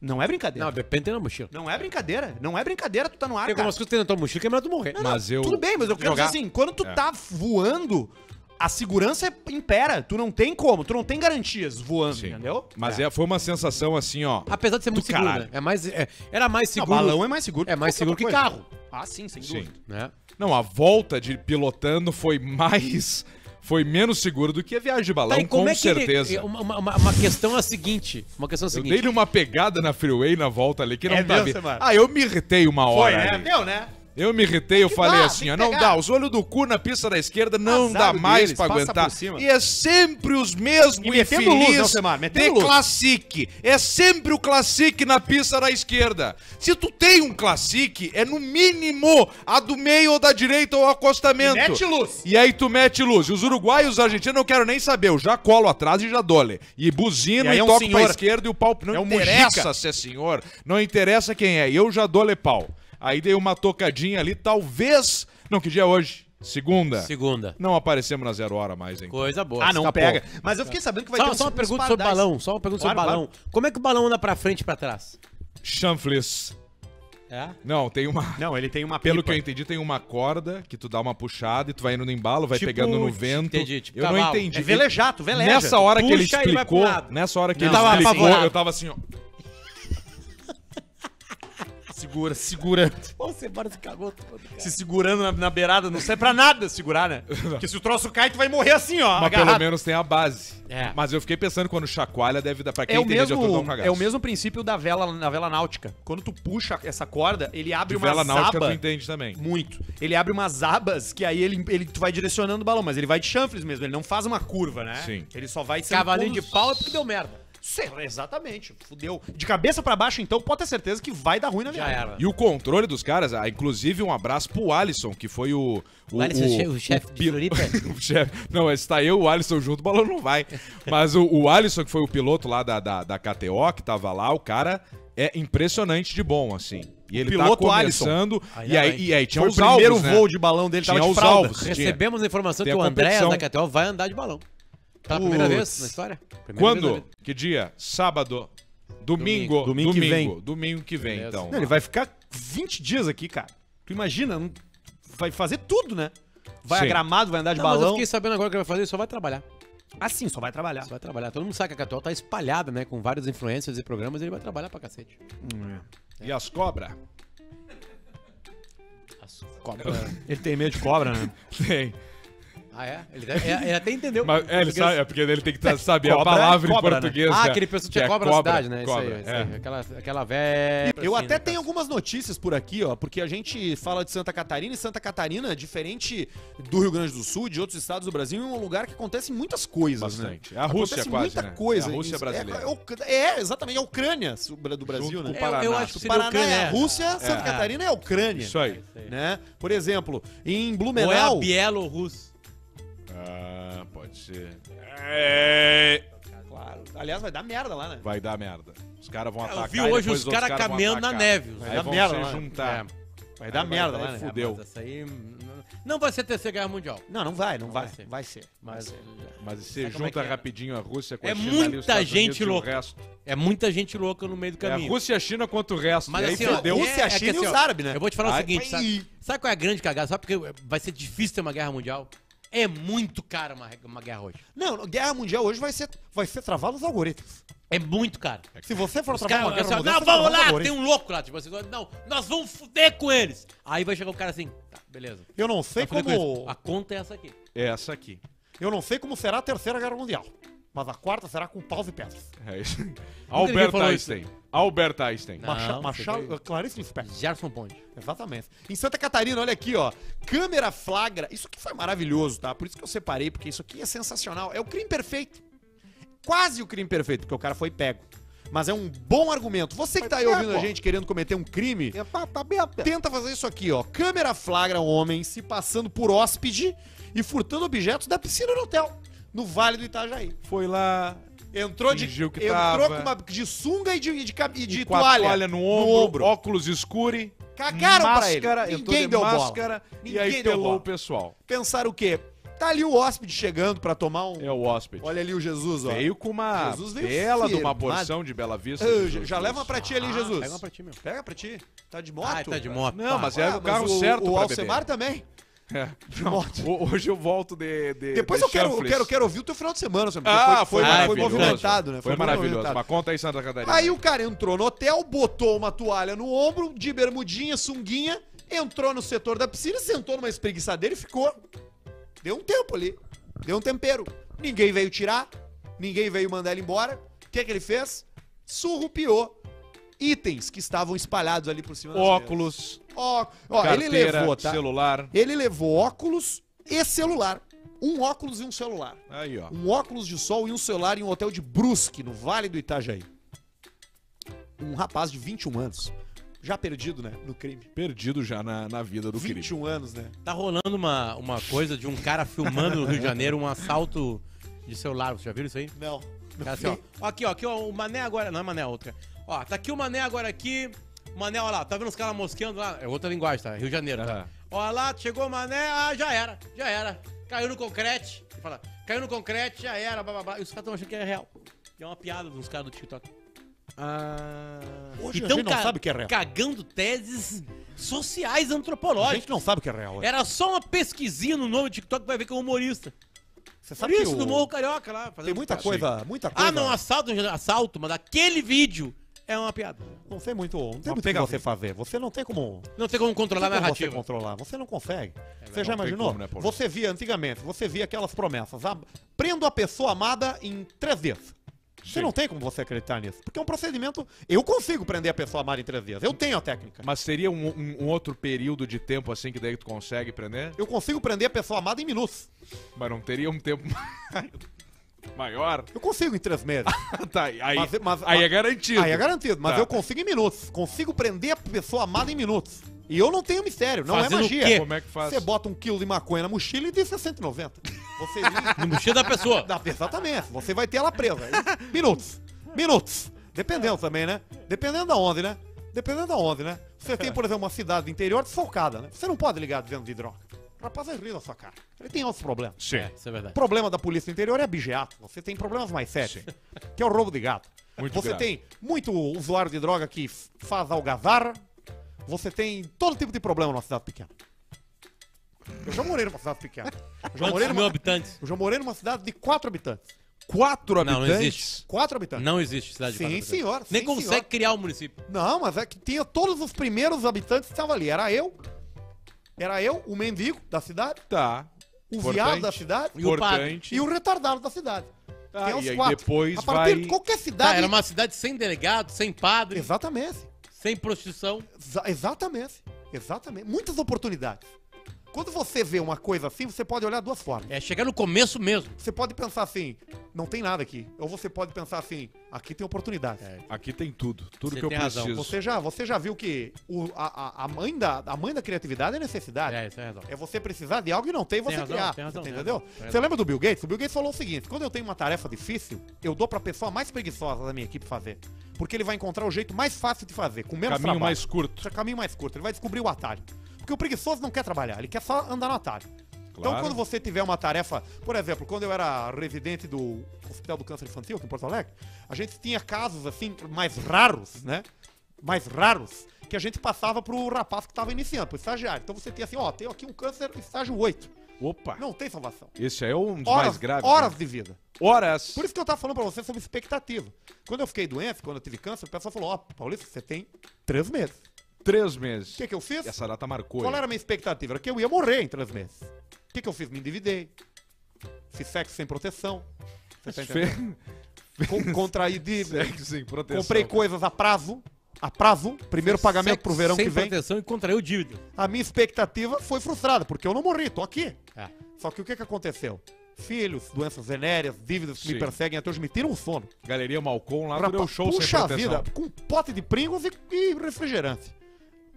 não é brincadeira. Não, depende da mochila. Não é brincadeira. Não é brincadeira tu tá no ar, Tem cara. algumas coisas que tem na tua mochila que é melhor tu morrer. Mas eu. Tudo bem, mas eu quero Jogar. dizer assim, quando tu É. tá voando, a segurança impera. Tu não tem como, tu não tem garantias voando, Sim. entendeu? Mas é, foi uma sensação assim, ó. Apesar de ser muito seguro, caralho. né? É mais, é- era mais Não, seguro. balão é mais seguro. É mais seguro que outra carro. coisa. Ah, sim, sem Sim. dúvida. Né? Não, a volta de pilotando foi mais. Foi menos seguro do que a viagem de balão, Tá, com é que ele- certeza. uma, uma- uma- questão é a seguinte. Uma questão é a Eu seguinte. dei-lhe uma pegada na freeway na volta ali que não É tá? Ah, eu me irritei uma Foi, hora. é, ali. meu, né? Eu me irritei, eu que falei dá, assim, ó, não pegar. dá, os olhos do cu na pista da esquerda não Azar dá mais passa aguentar. E é sempre os mesmos E infelizes de luz. Classic. É sempre o Classic na pista da esquerda. Se tu tem um Classic, é no mínimo a do meio ou da direita ou acostamento. E mete luz. E aí tu mete luz. E os uruguaios e os argentinos eu não quero nem saber. Eu já colo atrás e já dole. E buzino E e, é um toco senhor. pra esquerda e o pau... Não É um interessa Mujica. se é senhor. Não interessa quem é. Eu já dole pau. Aí dei uma tocadinha ali, talvez... Não, que dia é hoje? Segunda. Segunda. Não aparecemos na zero hora mais, hein? Coisa boa. Ah, não escapou. pega. Mas eu fiquei sabendo que vai Só, ter uns- só uma pergunta sobre pardais. balão. Só uma pergunta sobre Claro, balão. Como é que o balão anda pra frente e pra trás? Chanfles. É? Não, tem uma... Não, ele tem uma Pelo pipa. que eu entendi, tem uma corda que tu dá uma puxada e tu vai indo no embalo, vai Tipo, pegando no vento. entendi, tipo eu não cavalo. entendi. É velejar, tu veleja. Nessa hora que ele puxa, ele vai pro explicou, lado. nessa hora que Não, ele tava explicou, apavorado. eu tava assim, ó. Segura, segura. Você bora se cagou todo, cara. Se segurando na, na beirada, não serve pra nada segurar, né? Porque se o troço cai, tu vai morrer assim, ó. Mas pelo agarrado. menos tem a base. É. Mas eu fiquei pensando quando chacoalha deve dar pra quem É o, entende de mesmo, cagaço. é o mesmo princípio da vela, na vela náutica. Quando tu puxa essa corda, ele abre De uma vela náutica tu aba. entende também. Muito. Ele abre umas abas que aí ele, ele tu vai direcionando o balão, mas ele vai de chanfles mesmo, ele não faz uma curva, né? Sim. Ele só vai Cavalinho de pau é porque deu merda. Sei, exatamente. Fudeu. De cabeça pra baixo, então, pode ter certeza que vai dar ruim na Já viagem. era. E o controle dos caras, ah, inclusive um abraço pro Alisson, que foi o. O, O Alisson, o che- o chefe de Floripa? o chefe. Não, está eu e o Alisson junto, o balão não vai. Mas o, o Alisson, que foi o piloto lá da, da, da KTO, que tava lá, o cara é impressionante de bom, assim. E ele piloto tá começando. E aí, e aí tinha Foi os o primeiro alvos, né? voo de balão dele, Tinha tava de os fralda. alvos. Recebemos a informação Tem que o André da KTO vai andar de balão. Pela primeira vez na história. Primeira vez Quando? vida. Que dia? Sábado. Domingo. Domingo que vem. Domingo que vem, Beleza. então. Não, ele vai ficar 20 dias aqui, cara. Tu imagina, não- vai fazer tudo, né? Vai Sim. a gramado, vai andar de Não, mas eu balão. fiquei sabendo agora que ele vai fazer, ele só vai trabalhar. Assim, só vai trabalhar. Só vai trabalhar. Todo mundo sabe que a KTO tá espalhada, né? Com vários influencers e programas, ele vai trabalhar pra cacete. E as cobras? Ele tem medo de cobra, né? Tem. Ah, é? Ele, ele- ele até entendeu. Mas, é, ele Porque- sabe, é porque ele tem que saber Cobra a é palavra cobra, em né? português. Ah, né? aquele pessoa que Que tinha é cobra, na cidade, né? cobra, isso aí, isso é. aí. Aquela, aquela velha. Eu assim, até né, tenho cara? algumas notícias por aqui, ó, porque a gente fala de Santa Catarina e Santa Catarina, diferente do Rio Grande do Sul, de outros estados do Brasil, é um lugar que acontece muitas coisas, Bastante. né? É a Rússia Acontece quase, muita né? coisa. É a Rússia Isso, brasileira. É, é, é, exatamente, é a Ucrânia do Brasil, Junto né? com o Eu- Paraná. eu acho que Paraná Ucrânia, é a é. Rússia, Santa É. Catarina é a Ucrânia. Isso aí. Né? Por exemplo, em Ou é a Blumenau. Bielorrússia? Ah, pode ser. É. Claro. Aliás, vai dar merda lá, né? Vai dar merda. Os caras vão Eu atacar. vi e hoje os caras vão caminhando na neve. Aí Vai dar vão merda se lá. juntar. Vai dar merda lá, né? Fudeu. Essa aí, hum, Não vai ser terceira guerra mundial. Não, não vai, não vai. vai ser. Vai ser. Mas Mas você é junta que é? rapidinho a Rússia com É a China muita os gente Unidos e o louca. resto. é muita gente louca no meio do É a caminho. Rússia e a China contra o resto. Mas e aí assim, ó, fodeu. é- Rússia, é que China e assim, os ó, árabes, né? Eu vou te falar Ai, o seguinte, sabe, sabe qual é a grande cagada? Sabe porque vai ser difícil ter uma guerra mundial? É muito cara uma, uma guerra hoje. Não, guerra mundial hoje vai ser, vai ser travado os algoritmos. É muito caro. Se você for Os travar uma caras guerra assim, mundial, não, vamos lá, tem um louco lá. Tipo assim, não, nós vamos fuder com eles. Aí vai chegar o cara assim, tá, beleza. Eu não sei como. A conta é essa aqui. É essa aqui. Eu não sei como será a terceira guerra mundial. Mas a quarta será com paus e pedras. É isso. Albert Einstein. Albert Einstein. Macha, Machado, foi- Clarice Lispector. Gerson Ponte. Exatamente. Em Santa Catarina, olha aqui, ó. Câmera flagra. Isso aqui foi maravilhoso, tá? Por isso que eu separei, porque isso aqui é sensacional. É o crime perfeito. Quase o crime perfeito, porque o cara foi pego. Mas é um bom argumento. Você que tá aí ouvindo a gente querendo cometer um crime, tenta fazer isso aqui, ó. Câmera flagra um homem se passando por hóspede e furtando objetos da piscina do hotel, no Vale do Itajaí. Foi lá, Entrou de, Fingiu que entrou tava. com uma, de sunga e de, e de, e de com a toalha, toalha no ombro, óculos escure, Cagaram pra ele. máscara, Ninguém de deu bola. máscara e aí Ninguém deu pelou bola. o pessoal. Pensaram o quê? Tá ali o hóspede chegando pra tomar um. É o hóspede. Olha ali o Jesus, ó. Veio com uma Jesus veio bela de uma porção de Bela Vista. Ah, Jesus. já, já leva uma pra ti ali, Jesus. Pega uma pra ti, meu. Pega pra ti. Tá de moto? Ah, tá de moto. Não, mas é Ah, o carro o, certo O pra Alcemar beber. também. É. Não, Hoje eu volto de. de Depois de eu quero, quero, quero ouvir o teu final de semana, Samuel, Ah, foi, foi, maravilhoso. movimentado, né? Foi, maravilhoso. movimentado. Mas conta aí, Santa Catarina. Aí o cara entrou no hotel, botou uma toalha no ombro, de bermudinha, sunguinha, entrou no setor da piscina, sentou numa espreguiçadeira e ficou. Deu um tempo ali. Deu um tempero. Ninguém veio tirar, ninguém veio mandar ele embora. O que, que ele fez? Surrupiou itens que estavam espalhados ali por cima Óculos. Ó, ó ele carteira, levou, tá? celular. Ele levou óculos e celular. Um óculos e um celular. Aí, ó. Um óculos de sol e um celular em um hotel de Brusque, no Vale do Itajaí. Um rapaz de 21 anos. Já perdido, né? No crime. Perdido já na, na vida do crime. 21 anos, né? Tá rolando uma, uma coisa de um cara filmando no Rio de Janeiro um assalto de celular. Você já viu isso aí? Não. Cara, assim, ó, ó, aqui, ó, aqui, ó, o Mané agora. Não é Mané, é outra. Ó, tá aqui o Mané agora aqui. Mané, ó lá, tá vendo os caras mosqueando lá? É outra linguagem, tá? Rio de Janeiro, tá? Lá, chegou o Mané, ah, já era, já era. Caiu no concrete. Fala, caiu no concrete, já era, blá blá blá. E os caras tão achando que é real. E é uma piada dos caras do TikTok. Ah. Hoje Então, a gente não sabe o que é real. Cagando teses sociais A antropológicas. gente não sabe o que é real. hoje. Era só uma pesquisinha no novo TikTok vai ver que é um humorista. Você Por sabe que isso, o- do Morro Carioca lá. tem muita coisa, muita coisa. Ah, não, assalto, assalto, mas aquele vídeo é uma piada. Não tem muito, não tem Uma muito o que você fazer. Você não tem como Não tem como controlar a Não tem como você narrativa. controlar. Você não consegue. você não já imaginou? como, né, você via antigamente, você via aquelas promessas. Ah, prendo a pessoa amada em três dias. Você Sim. não tem como você acreditar nisso. Porque é um procedimento. Eu consigo prender a pessoa amada em três dias. Eu tenho a técnica. Mas seria um, um- um outro período de tempo assim que daí tu consegue prender? Eu consigo prender a pessoa amada em minutos. Mas não teria um tempo maior? Eu consigo em três meses. tá, aí, Mas- mas- aí é garantido. Aí é garantido. Mas Tá. eu consigo em minutos. Consigo prender a pessoa amada em minutos. E eu não tenho mistério. Não Fazendo é o magia. quê? Como é que faz? Você bota um quilo de maconha na mochila e diz 190. Você. No mochila da pessoa. Dá, exatamente. Você vai ter ela presa. Minutos. Minutos. Dependendo também, né? Dependendo da onde, né? Dependendo da onde, né? Você tem, por exemplo, uma cidade do interior desfocada, né? Você não pode ligar dizendo de droga. O rapaz vai rir da sua cara. Ele tem outros problemas. Sim. É, isso é O verdade. problema da polícia do interior é abigeato. Você tem problemas mais sérios, que é o roubo de gato. Muito Você grave. tem muito usuário de droga que faz algazarra. Você tem todo tipo de problema numa cidade pequena. Eu já morei numa cidade pequena. Eu já, morei numa, habitantes? eu já morei numa cidade de quatro habitantes. Quatro Não, não habitantes? existe. Quatro habitantes. Não existe cidade de Sim, quatro habitantes. senhor, Nem sim, consegue senhor. criar o município. Não, mas é que tinha todos os primeiros habitantes que estavam ali. Era eu, era eu, o mendigo da cidade, Tá. o Importante. viado da cidade E o padre. Importante. e o retardado da cidade. Tá, Tem os e aí quatro. depois A partir vai... de qualquer cidade. Tá, era uma cidade sem delegado, sem padre, Exatamente. sem prostituição. Exa- exatamente. Exatamente. Muitas oportunidades. Quando você vê uma coisa assim, você pode olhar duas formas. É chegar no começo mesmo. Você pode pensar assim, não tem nada aqui. Ou você pode pensar assim, aqui tem oportunidade. Aqui tem tudo. Tudo Você que eu tem razão. preciso. Você já, você já viu que o- a, a- a mãe da, a mãe da criatividade é necessidade. É, isso é razão. É você precisar de algo e não tem, você Tem razão, criar. tem razão, Você tem entendeu? razão, tem Você lembra do Bill Gates? O Bill Gates falou o seguinte: quando eu tenho uma tarefa difícil, eu dou pra pessoa mais preguiçosa da minha equipe fazer. Porque ele vai encontrar o jeito mais fácil de fazer, com menos Caminho trabalho. mais curto. É o caminho mais curto. Ele vai descobrir o atalho. Porque o preguiçoso não quer trabalhar, ele quer só andar no atalho. Então, Claro. quando você tiver uma tarefa, por exemplo, quando eu era residente do Hospital do Câncer Infantil aqui em Porto Alegre, a gente tinha casos assim mais raros, né? Mais raros, que a gente passava pro rapaz que estava iniciando, pro estagiário. Então você tinha assim, ó, tenho aqui um câncer estágio 8. Opa. Não tem salvação. Esse aí é um dos Horas, mais graves. horas né? de vida. Horas. Por isso que eu tava falando pra você sobre expectativa. Quando eu fiquei doente, quando eu tive câncer, o pessoal falou, ó, Paulista, você tem três meses. Três O meses. que que eu fiz? Essa data marcou. Qual era a minha expectativa? Era que eu ia morrer em três meses. O que, que eu fiz? Me endividei. Fiz sexo sem proteção. Você tá entendendo? Con contraí dívida. Sexo sem proteção. Comprei coisas a prazo. A prazo. Primeiro pagamento pro verão Sem que vem. proteção e contraiu dívida. A minha expectativa foi frustrada, porque eu não morri, tô aqui. É. Só que o que, que aconteceu? Filhos, doenças venéreas, dívidas que Sim. me perseguem até hoje me tiram o sono. Galeria Malcom lá Rapaz, deu show sem puxa proteção. vida, com um pote de Pringles e, e refrigerante.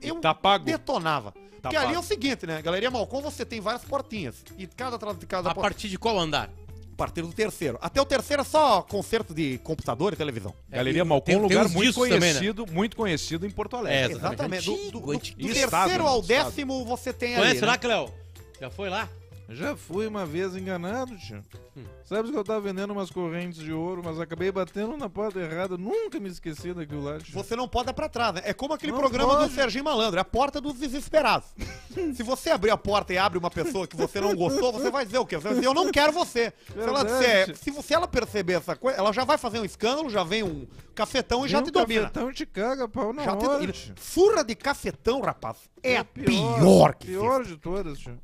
Eu Tá pago. detonava. Porque pago. ali é o seguinte, né? Galeria Malcom você tem várias portinhas. E cada atrás de cada A porta. partir de qual andar? A partir do terceiro. Até o terceiro é só concerto de computador e televisão. Galeria É, Malcom tem- é um lugar muito discos também, né? conhecido, muito conhecido em Porto Alegre. É, Exatamente. Do, Antigo, do- do- antigo. do Estado, terceiro né? ao Estado. décimo você tem Conhece ali. lá, né? Cléo? Já foi lá? Já fui uma vez enganado, tio. Hum. Sabe que eu tava vendendo umas correntes de ouro, mas acabei batendo na porta errada. Nunca me esqueci daquilo lá, tio. Você não pode dar pra trás, né? É como aquele Não programa pode. do Serginho Malandro, é a porta dos desesperados. Se você abrir a porta e abre uma pessoa que você não gostou, você vai dizer o quê? Você vai dizer, eu não quero você. Se ela, Verdade. disser, se você ela perceber essa coisa, ela já vai fazer um escândalo, já vem um cafetão e já Vem te um domina. cafetão te caga, pau na te. Surra de cafetão, rapaz, é, a pior, pior, que Pior de todas, tio.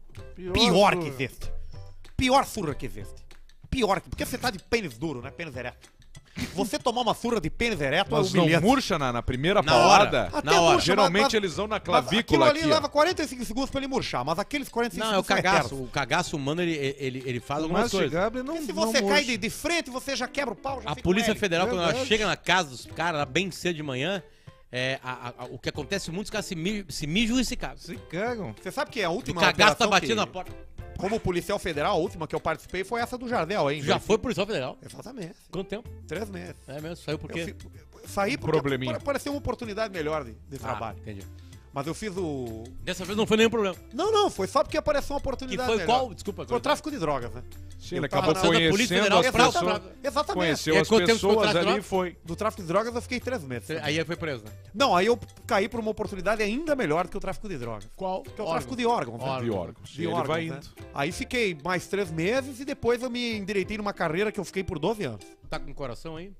Pior surra. que existe. Pior surra que existe. Pior que... Porque você tá de pênis duro, né? Pênis ereto. Você tomar uma surra de pênis ereto é Mas não humilhante. murcha na, na primeira Na paulada. hora. Na hora. murcha, Geralmente mas- eles vão na clavícula aquilo ali aqui. leva 45 segundos pra ele murchar, mas aqueles 45 Não, é o segundos cagaço. eternos. O cagaço humano, ele, ele, ele faz O algumas coisas. mastigável não Porque se não você cai de, de frente, você já quebra o pau, já A Polícia. Federal, quando ela chega na casa dos caras, bem cedo de manhã, é, a- a- a- o que acontece, muitos caras se, mi- se mijam e se cagam. Se cagam. Você sabe que a O última cagaço tá batendo que- na porta. Como policial federal, a última que eu participei foi essa do Jardel, hein? Já foi policial federal? Exatamente. Quanto tempo? Três meses. É mesmo, saiu por Eu fi- saí porque Probleminha. pare- pareceu uma oportunidade melhor de, de Ah, trabalho. entendi. Mas eu fiz o... Dessa vez não foi nenhum problema. Não, não, foi só porque apareceu uma Que oportunidade foi melhor. qual? Desculpa. Foi o tráfico de drogas, né? Sim, ele acabou na- conhecendo Federal as pessoas. Exatamente. Conheceu E as ficou pessoas ali e foi. Do tráfico de drogas eu fiquei três meses. Aí ele foi preso, né? Não, aí eu caí por uma oportunidade ainda melhor do que o tráfico de drogas. Qual? Que é o tráfico de órgãos, né? De órgãos. De órgãos, vai né? indo. Aí fiquei mais três meses e depois eu me endireitei numa carreira que eu fiquei por 12 anos. Tá com coração aí?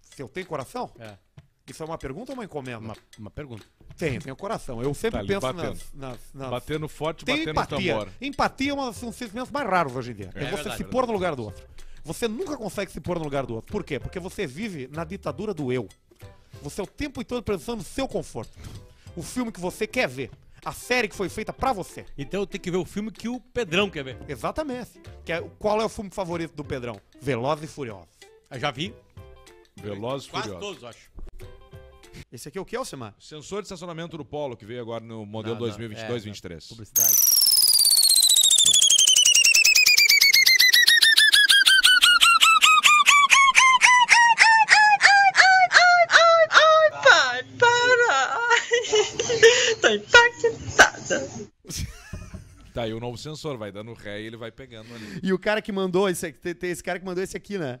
Se eu tenho coração? É. Isso é uma pergunta ou uma encomenda? Uma, uma pergunta. Tenho, tenho coração. Eu sempre Tá penso batendo. nas, nas, nas- Batendo forte, Tenho batendo empatia. tambor. Empatia é um dos sentimentos mais raros hoje em dia. É, É você verdade, se verdade. pôr no lugar do outro. Você nunca consegue se pôr no lugar do outro. Por quê? Porque você vive na ditadura do eu. Você é o tempo todo pensando no seu conforto. O filme que você quer ver. A série que foi feita pra você. Então eu tenho que ver o filme que o Pedrão quer ver. Exatamente. Que é, qual é o filme favorito do Pedrão? Velozes e Furiosos. Eu já vi. Velozes e Quase Furiosos. todos, acho. Esse aqui é o que, Alcimar? Sensor de estacionamento do Polo, que veio agora no modelo Não, não, 2022-23. Publicidade. Pai, para! Tô impactada. Tá aí o novo sensor, vai dando ré e ele vai pegando ali. E o cara que mandou esse tem esse cara que mandou esse aqui, né?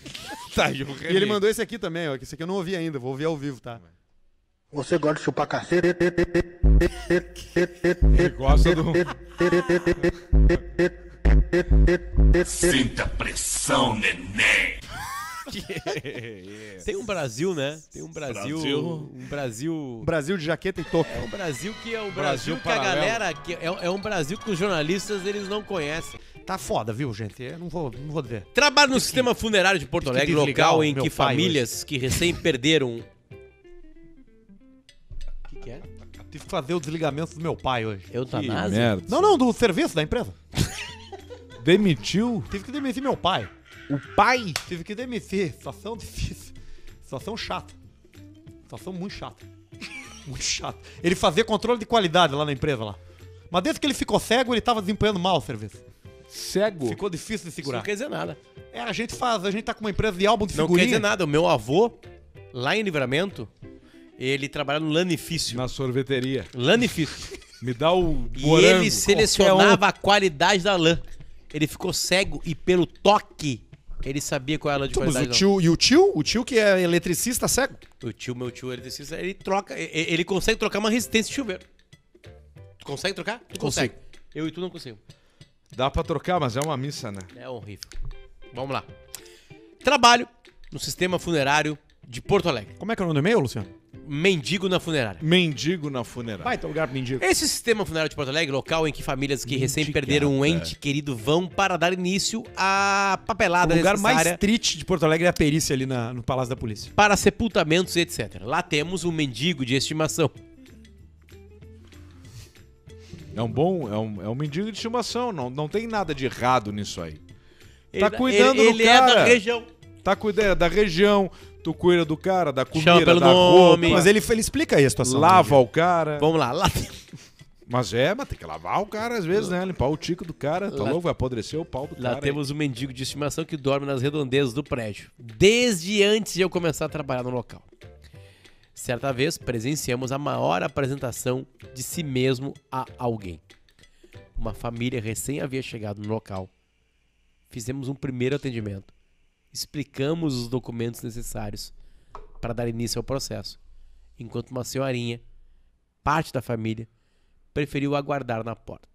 Tá E ele mandou esse aqui também, ó. que Esse aqui eu não ouvi ainda, vou ouvir ao vivo, tá? Você gosta de chupar cacete? Ele gosta do... Sinta pressão, neném. Tem um Brasil, né? Tem um Brasil. Brasil. Um Brasil. Brasil de jaqueta e toco. É um Brasil que é o Brasil Brasil, que a galera. Que é, é um Brasil que os jornalistas eles não conhecem. Tá foda, viu, gente? Eu não vou, não vou dizer. Trabalho no sistema funerário de Porto Alegre, local em que famílias que recém perderam. O que, que é? Tive que fazer o desligamento do meu pai hoje. Que merda. Não, não, do serviço da empresa. Demitiu Tive que demitir meu pai. O pai? Tive que demitir. Situação difícil. Situação chata. Situação muito chata. Muito chata. Ele fazia controle de qualidade lá na empresa lá. Mas desde que ele ficou cego, ele tava desempenhando mal o serviço. Cego? Ficou difícil de Isso segurar. não quer dizer nada. É, a gente faz, a gente tá com uma empresa de álbum de Não figurinha. quer dizer nada. O meu avô, lá em Livramento, ele trabalha no Lanifício. Na sorveteria. Lanifício. Me dá o E morango. ele selecionava a qualidade da lã. Ele ficou cego e pelo toque ele sabia qual era a lã de Então, mas o tio, e o tio? O tio que é eletricista cego? O tio, meu tio, ele, decide- ele troca, ele consegue trocar uma resistência de chuveiro. Tu consegue trocar? Tu consegue. Eu e tu não consigo. Dá pra trocar, mas é uma missa, né? É horrível. Vamos lá. Trabalho no sistema funerário de Porto Alegre. Como é que é o nome do e-mail, Luciano? Mendigo na funerária. Mendigo na funerária. Vai ter lugar pro mendigo. Esse sistema funerário de Porto Alegre, local em que famílias que recém perderam um ente querido vão para dar início à papelada O lugar mais triste de Porto Alegre é a perícia ali na- no Palácio da Polícia. para sepultamentos e etc. Lá temos um mendigo de estimação. É um bom, é um, é um mendigo de estimação. Não, não tem nada de errado nisso aí. Ele- Tá cuidando ele, do ele é cara. da região. Tá cuidando da região, tu cuida do cara, da comida, Chama pelo da nome. roupa, Mas ele, ele explica aí a situação. lava o cara. Vamos lá, lá Mas é, mas tem que lavar o cara às vezes, né? Limpar o tico do cara. Tá Lá- louco? Vai apodrecer o pau do Lá cara. temos um mendigo de estimação que dorme nas redondezas do prédio, desde antes de eu começar a trabalhar no local. Certa vez, presenciamos a maior apresentação de si mesmo a alguém. Uma família recém havia chegado no local. Fizemos um primeiro atendimento. Explicamos os documentos necessários para dar início ao processo, enquanto uma senhorinha, parte da família, preferiu aguardar na porta.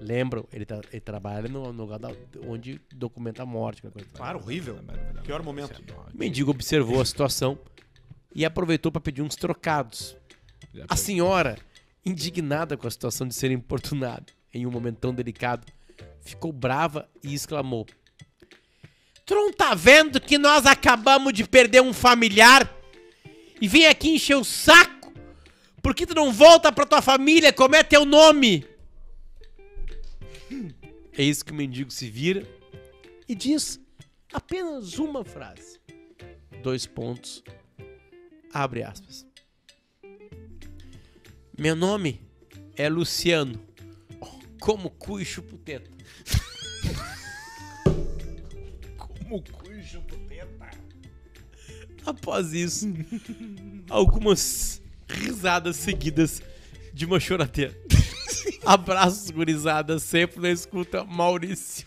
Lembram? Ele, tá- ele trabalha no, no lugar da- onde documenta a morte. coisa. Claro, horrível. Pior momento. O mendigo observou a situação e aproveitou para pedir uns trocados. A senhora, indignada com a situação de ser importunada em um momento tão delicado, ficou brava e exclamou: Tu não tá vendo que nós acabamos de perder um familiar e vem aqui encher o saco? Por que tu não volta pra tua família? Como é teu nome? É isso que o mendigo se vira e diz apenas uma frase. Dois pontos. Abre aspas. Meu nome é Luciano. Como cu e chuputeta. Cu e chuputeta. Após isso, algumas risadas seguidas de uma choradeira. Abraços, gurizadas, sempre na escuta, Maurício.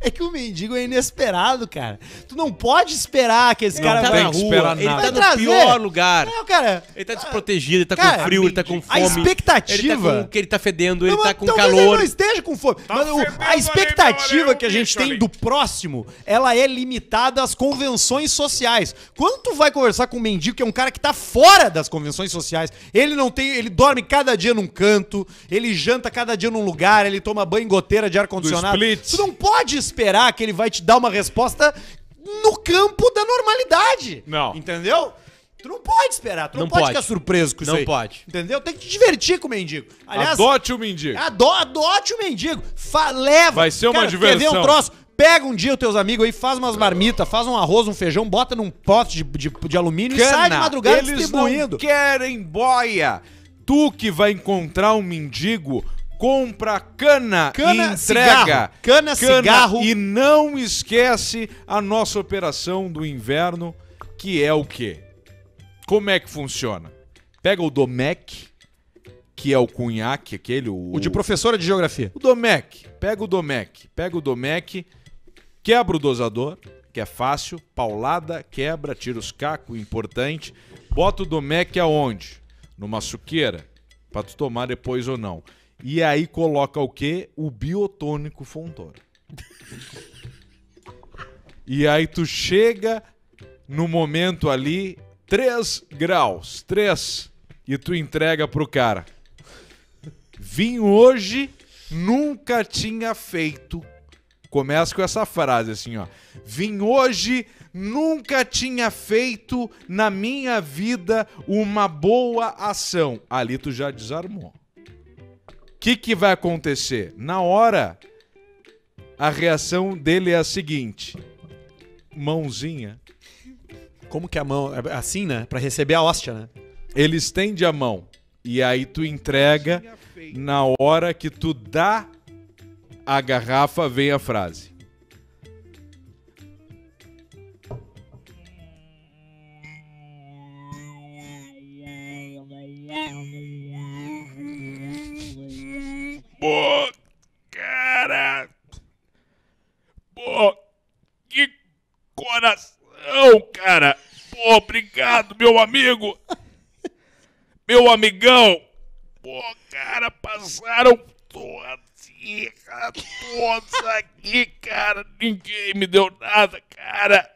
É que o mendigo é inesperado, cara. Tu não pode esperar que esse Ele cara tá vai na rua, ele tá no trazer. pior lugar. Não, cara. Ele tá desprotegido, ele tá Cara, com frio, ele tá com a fome. expectativa- Ele tá com que ele tá fedendo, ele Não, tá com talvez ele calor. não esteja com fome. Mas o- a expectativa que a gente tem do próximo, ela é limitada às convenções sociais. Quando tu vai conversar com um mendigo, que é um cara que tá fora das convenções sociais, ele não tem, ele dorme cada dia num canto, ele janta cada dia num lugar, ele toma banho em goteira de ar condicionado. Tu não pode esperar que ele vai te dar uma resposta no campo da normalidade. Não. Entendeu? Tu não pode esperar, tu não, Não pode, pode. ficar surpreso com isso Não aí. pode. Entendeu? Tem que te divertir com o mendigo. Aliás, Adote o mendigo. Ado- adote o mendigo. Fa leva. Vai ser uma Cara, Quer ver um diversão. troço? Pega um dia os teus amigos aí, faz umas marmitas, faz um arroz, um feijão, bota num pote de, de, de alumínio e sai de madrugada eles distribuindo. não querem boia. Tu que vai encontrar um mendigo, compra cana, Cana, e entrega. cigarro. Cana, cigarro. E não esquece a nossa operação do inverno, que é o quê? Como é que funciona? Pega o Domec, que é o cunhaque, aquele... O, O de professora de geografia. o Domec. Pega o Domec. Pega o Domec, quebra o dosador, que é fácil, paulada, quebra, tira os cacos, importante. Bota o Domec aonde? Numa suqueira, pra tu tomar depois ou não. E aí coloca o quê? O biotônico Fontoura. e aí tu chega no momento ali, 3 graus, 3, e tu entrega pro cara. Vim hoje, nunca tinha feito começa com essa frase assim, ó. Vim hoje, nunca tinha feito na minha vida uma boa ação. Ali tu já desarmou. O que, que vai acontecer? Na hora, a reação dele é a seguinte: mãozinha. Como que é a mão? É assim, né? Pra receber a hóstia, né? Ele estende a mão e aí tu entrega. Na hora que tu dá a garrafa, vem a frase. Pô, cara. Pô, que coração, cara. Pô, obrigado, meu amigo. Meu amigão. Pô, cara, passaram todos, todos aqui, cara. Ninguém me deu nada, cara.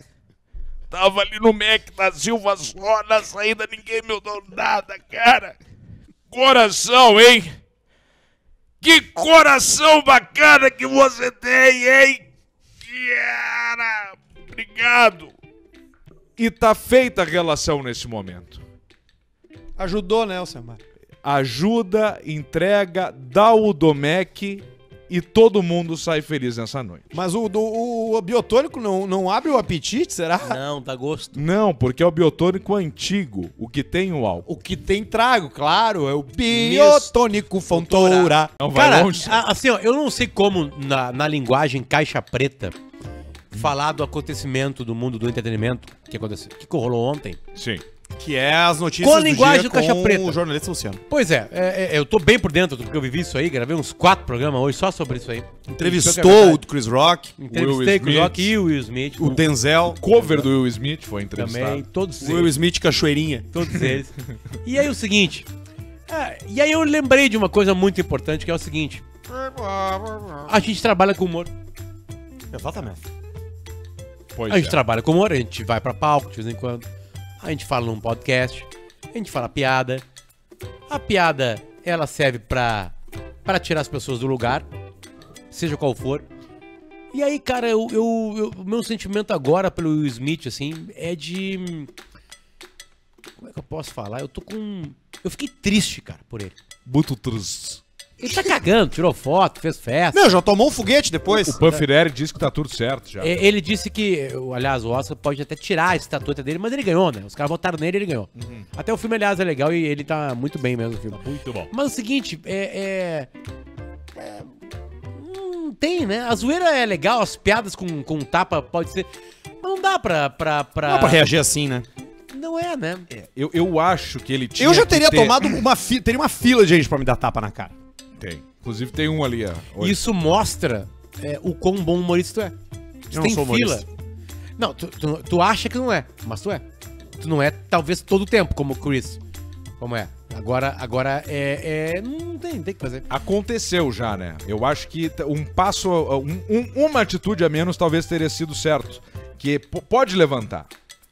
Tava ali no Mac da Silva só, na saída ninguém me deu nada, cara. Coração, hein? Que coração bacana que você tem, hein? Cara, obrigado. E tá feita a relação nesse momento. Ajudou, né, Alcemar? Ajuda, entrega, dá o Domec e todo mundo sai feliz nessa noite. Mas o, do, o biotônico não, não abre o apetite, será? Não, dá gosto. Não, porque é o biotônico antigo, o que tem o álcool. O que tem trago, claro, é o biotônico Fontoura. Não vai Cara, longe. a- assim, ó, eu não sei como na, na linguagem caixa preta falar do acontecimento do mundo do entretenimento que aconteceu, que rolou ontem. Sim. Que é as notícias Com a linguagem dia do Caixa com Preta. o jornalista Luciano. Pois é, é, é, eu tô bem por dentro porque eu vivi isso aí, gravei uns quatro programas hoje só sobre isso aí. Entrevistou o. Chris Rock, Entrevistei o Smith. Rock e o Will Smith. o Denzel, Cover do Will Smith foi entrevistado. também, todos o eles. Will Smith Cachoeirinha. Todos eles. E aí o seguinte. é, e aí eu lembrei de uma coisa muito importante que é o seguinte. A gente trabalha com humor. Exatamente. Pois a gente é. trabalha com humor, a gente vai pra palco de vez em quando. A gente fala num podcast. A gente fala piada. A piada, ela serve pra, pra tirar as pessoas do lugar. Seja qual for. E aí, cara, eu, eu, eu- meu sentimento agora pelo Will Smith, assim, é de. Como é que eu posso falar? Eu tô com. Eu fiquei triste, cara, por ele. Muito triste. Ele tá cagando, tirou foto, fez festa. Meu, já tomou um foguete depois? O Panfirelli disse que tá tudo certo já. É, Ele disse que, aliás, o Oscar pode até tirar a estatueta dele, mas ele ganhou, né? Os caras votaram nele e ele ganhou. Até o filme, aliás, é legal e ele tá muito bem mesmo no filme. Muito bom. Mas é o seguinte, é. é, é, não tem, né? A zoeira é legal, as piadas com, com tapa pode ser. Mas não dá pra. pra, pra... Não dá pra reagir assim, né? Não é, né? Eu, eu acho que ele tinha Eu já teria ter- tomado uma fila, teria uma fila de gente pra me dar tapa na cara. Tem. Inclusive tem um ali, ó. hoje. Isso mostra é, o quão bom humorista tu é. Tu Eu não tem sou fila. humorista. Não, tu, tu, tu acha que não é, mas tu é. Tu não é, talvez, todo o tempo, como o Chris. Como é. Agora, agora é, é. Não tem, tem que fazer. Aconteceu já, né? Eu acho que um passo, um- um- uma atitude a menos talvez teria sido certo. Que pode levantar.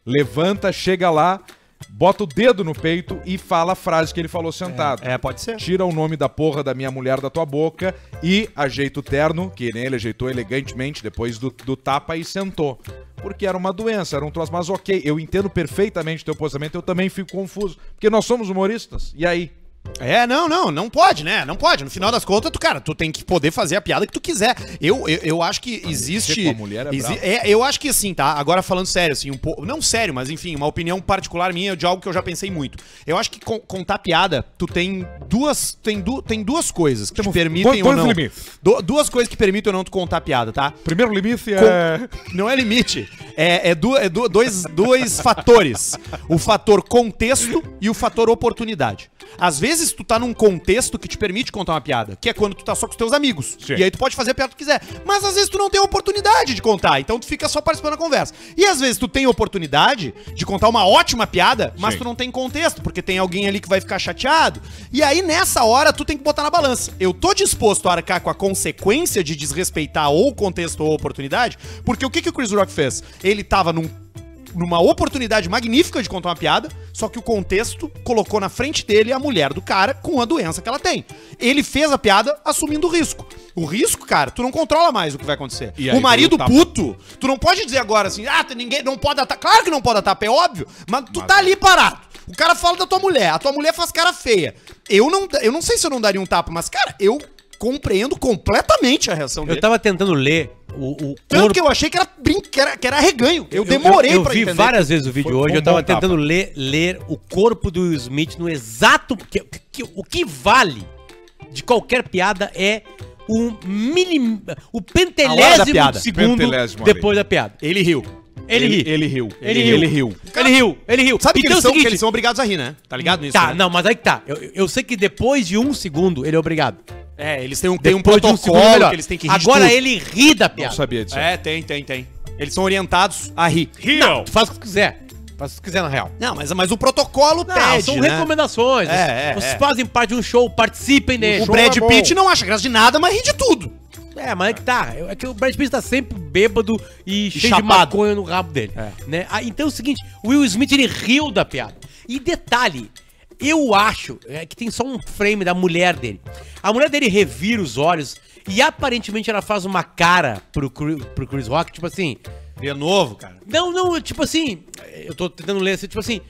Levanta, chega lá, bota o dedo no peito e fala a frase que ele falou sentado. É, pode ser. Tira o nome da porra da minha mulher da tua boca e ajeita o terno, que nem ele ajeitou elegantemente depois do, do tapa e sentou. Porque era uma doença, era um troço. Mas ok, eu entendo perfeitamente o teu posicionamento, eu também fico confuso. Porque nós somos humoristas. E aí? É, não, não, não pode, né? Não pode. No final das contas, tu, cara, tu tem que poder fazer a piada que tu quiser. Eu, eu, eu acho que existe. a mulher é exi- é, eu acho que assim, tá? Agora falando sério, assim, um pouco. Não sério, mas enfim, uma opinião particular minha de algo que eu já pensei muito. Eu acho que con- contar piada, tu tem duas. Tem, du, tem duas coisas que te permitem dois ou não. limites. Du- duas coisas que permitem ou não tu contar piada, tá? Primeiro limite Com- é. Não é limite. É, é, du- é du- dois, dois fatores. O fator contexto e o fator oportunidade. Às vezes tu tá num contexto que te permite contar uma piada, que é quando tu tá só com os teus amigos. Sim. E aí tu pode fazer a piada que tu quiser. Mas às vezes tu não tem oportunidade de contar, então tu fica só participando da conversa. E às vezes tu tem oportunidade de contar uma ótima piada, mas Sim. tu não tem contexto, porque tem alguém ali que vai ficar chateado. E aí nessa hora tu tem que botar na balança. Eu tô disposto a arcar com a consequência de desrespeitar ou o contexto ou oportunidade, porque o que, que o Chris Rock fez? Ele tava num numa oportunidade magnífica de contar uma piada, só que o contexto colocou na frente dele a mulher do cara com a doença que ela tem. Ele fez a piada assumindo o risco. O risco, cara, tu não controla mais o que vai acontecer. E aí o marido tapa. puto, tu não pode dizer agora assim, ah, ninguém não pode tapa. Claro que não pode tapa, é óbvio. Mas tu tá ali parado. O cara fala da tua mulher, a tua mulher faz cara feia. Eu não, eu não sei se eu não daria um tapa, mas, cara, eu compreendo completamente a reação Eu dele. tava tentando ler o, o Tanto que eu achei que era, brin... que era, que era arreganho. Eu, demorei eu, eu pra vi entender. várias vezes o vídeo Foi- hoje, foi eu um tava tapa. tentando ler, ler o corpo do Will Smith no exato. Que, que- o que vale de qualquer piada é um milim, o hora da pentelésimo segundo Pentelésimo ali. depois da piada. Ele riu. Ele, ri. Ele riu. Ele riu. Ele riu. Ele riu, ele riu. Sabe que, Então é eles são, seguinte- que eles são obrigados a rir, né? Tá ligado nisso? Tá, né? não, mas aí que tá. Eu, eu sei que depois de um segundo ele é obrigado. É, eles têm um, tem um protocolo segundo, melhor. que eles têm que rir Agora ele ri da Não piada. sabia disso. É, tem, tem, tem. Eles são orientados a rir. Não, tu faz o que quiser. Faz o que quiser na real. Não, mas, mas o protocolo Não, pede, são né? recomendações. É, é, Vocês é. fazem parte de um show, participem dele. O Brad Pitt não acha graça de nada, mas ri de tudo. É, mas é que tá. É que o Brad Pitt tá sempre bêbado e, cheio de chapado. maconha no rabo dele. Né? Ah, então é o seguinte, o Will Smith ele riu da piada. E detalhe, eu acho é, que tem só um frame da mulher dele. A mulher dele revira os olhos e aparentemente ela faz uma cara pro, pro Chris Rock, tipo assim. De novo, cara. Não, não, tipo assim. Eu tô tentando ler assim, tipo assim.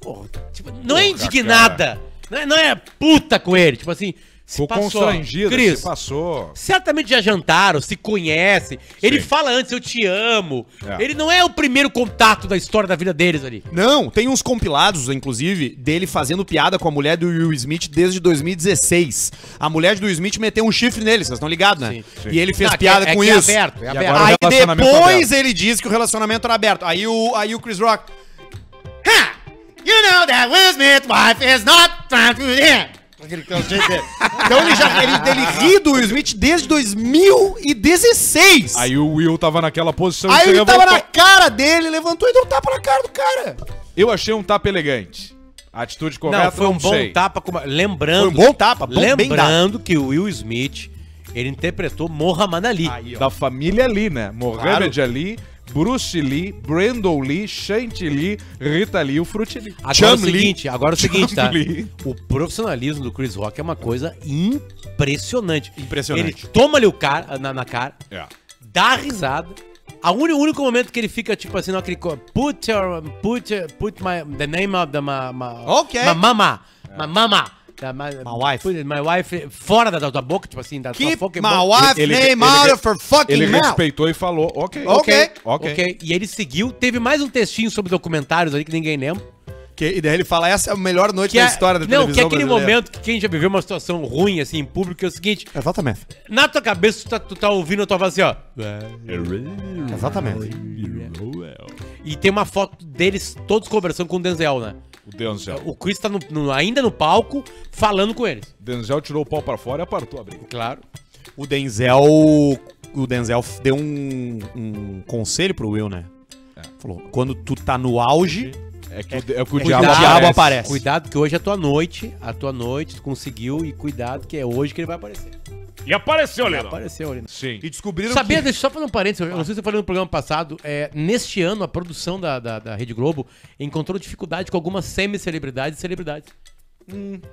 Pô, tipo, não é indignada. Não é, não é puta com ele. Tipo assim. Ficou passou. constrangido, Cris, se passou. certamente já jantaram, se conhece. Ele fala antes, eu te amo. É. Ele não é o primeiro contato da história da vida deles ali. Não, tem uns compilados, inclusive, dele fazendo piada com a mulher do Will Smith desde 2016. A mulher do Will Smith meteu um chifre nele, vocês estão ligados, né? sim. E ele fez Não, que piada é- é com que é isso. aberto, é aberto. Aí relacionamento depois aberto. ele disse que o relacionamento era aberto. Aí o, aí o Chris Rock. Ha! You know that Will Smith's wife is not trying to. Aquele que é o jeito dele. Então ele já ele, ele ri do Will Smith desde 2016. Aí o Will tava naquela posição Aí ele tava revoltou. na cara dele, levantou e deu um tapa na cara do cara. Eu achei um tapa elegante. A atitude correta, não, foi um bom sei. tapa. Uma... Lembrando. Foi um bom tapa, bom- bem Lembrando que o Will Smith, ele interpretou Muhammad Ali. Da família Lee, né? Mohamed Ali, Bruce Lee, Brandon Lee, Shanti Lee, Rita Lee e o Fruit Lee. Agora é Chum o seguinte, agora é o seguinte, tá? O profissionalismo do Chris Rock é uma coisa impressionante. Impressionante. Ele toma ali o cara na, na cara, É. dá risada. A uni- o único momento que ele fica tipo assim, não, aquele co- put your, put, your- put my, the name of the my, my, Ok. my mama, my mama, the, my, My wife. put my wife fora da, da tua boca, tipo assim, da tua Keep boca. my wife name out of her fucking Ele mouth. respeitou e falou, ok. Ok. Ok. ok. E ele seguiu, teve mais um textinho sobre documentários ali que ninguém lembra. Que, e daí ele fala, essa é a melhor noite Que da é, história da não, televisão que é aquele brasileira. momento que quem já viveu uma situação ruim, assim, em público, é o seguinte, Exatamente. na tua cabeça tu tá, tu tá ouvindo a tua voz assim, ó. Exatamente. E tem uma foto deles todos conversando com o Denzel, né? O Denzel. O Chris tá no- no- ainda no palco, falando com eles. Denzel tirou o pau pra fora e apartou a briga. Claro. O Denzel. O Denzel deu um, um conselho pro Will, né? Falou: quando tu tá no auge, É que, o, é que o é diabo, que o diabo aparece. aparece. Cuidado que hoje é a tua noite, a tua noite, tu conseguiu, e cuidado que é hoje que ele vai aparecer. E apareceu, Leandro. apareceu ali. Sim. e descobriram Sabia, que... deixa eu só fazer um parênteses, eu não sei se eu falei no programa passado, é, neste ano a produção da, da, da Rede Globo encontrou dificuldade com algumas semi-celebridades e celebridades.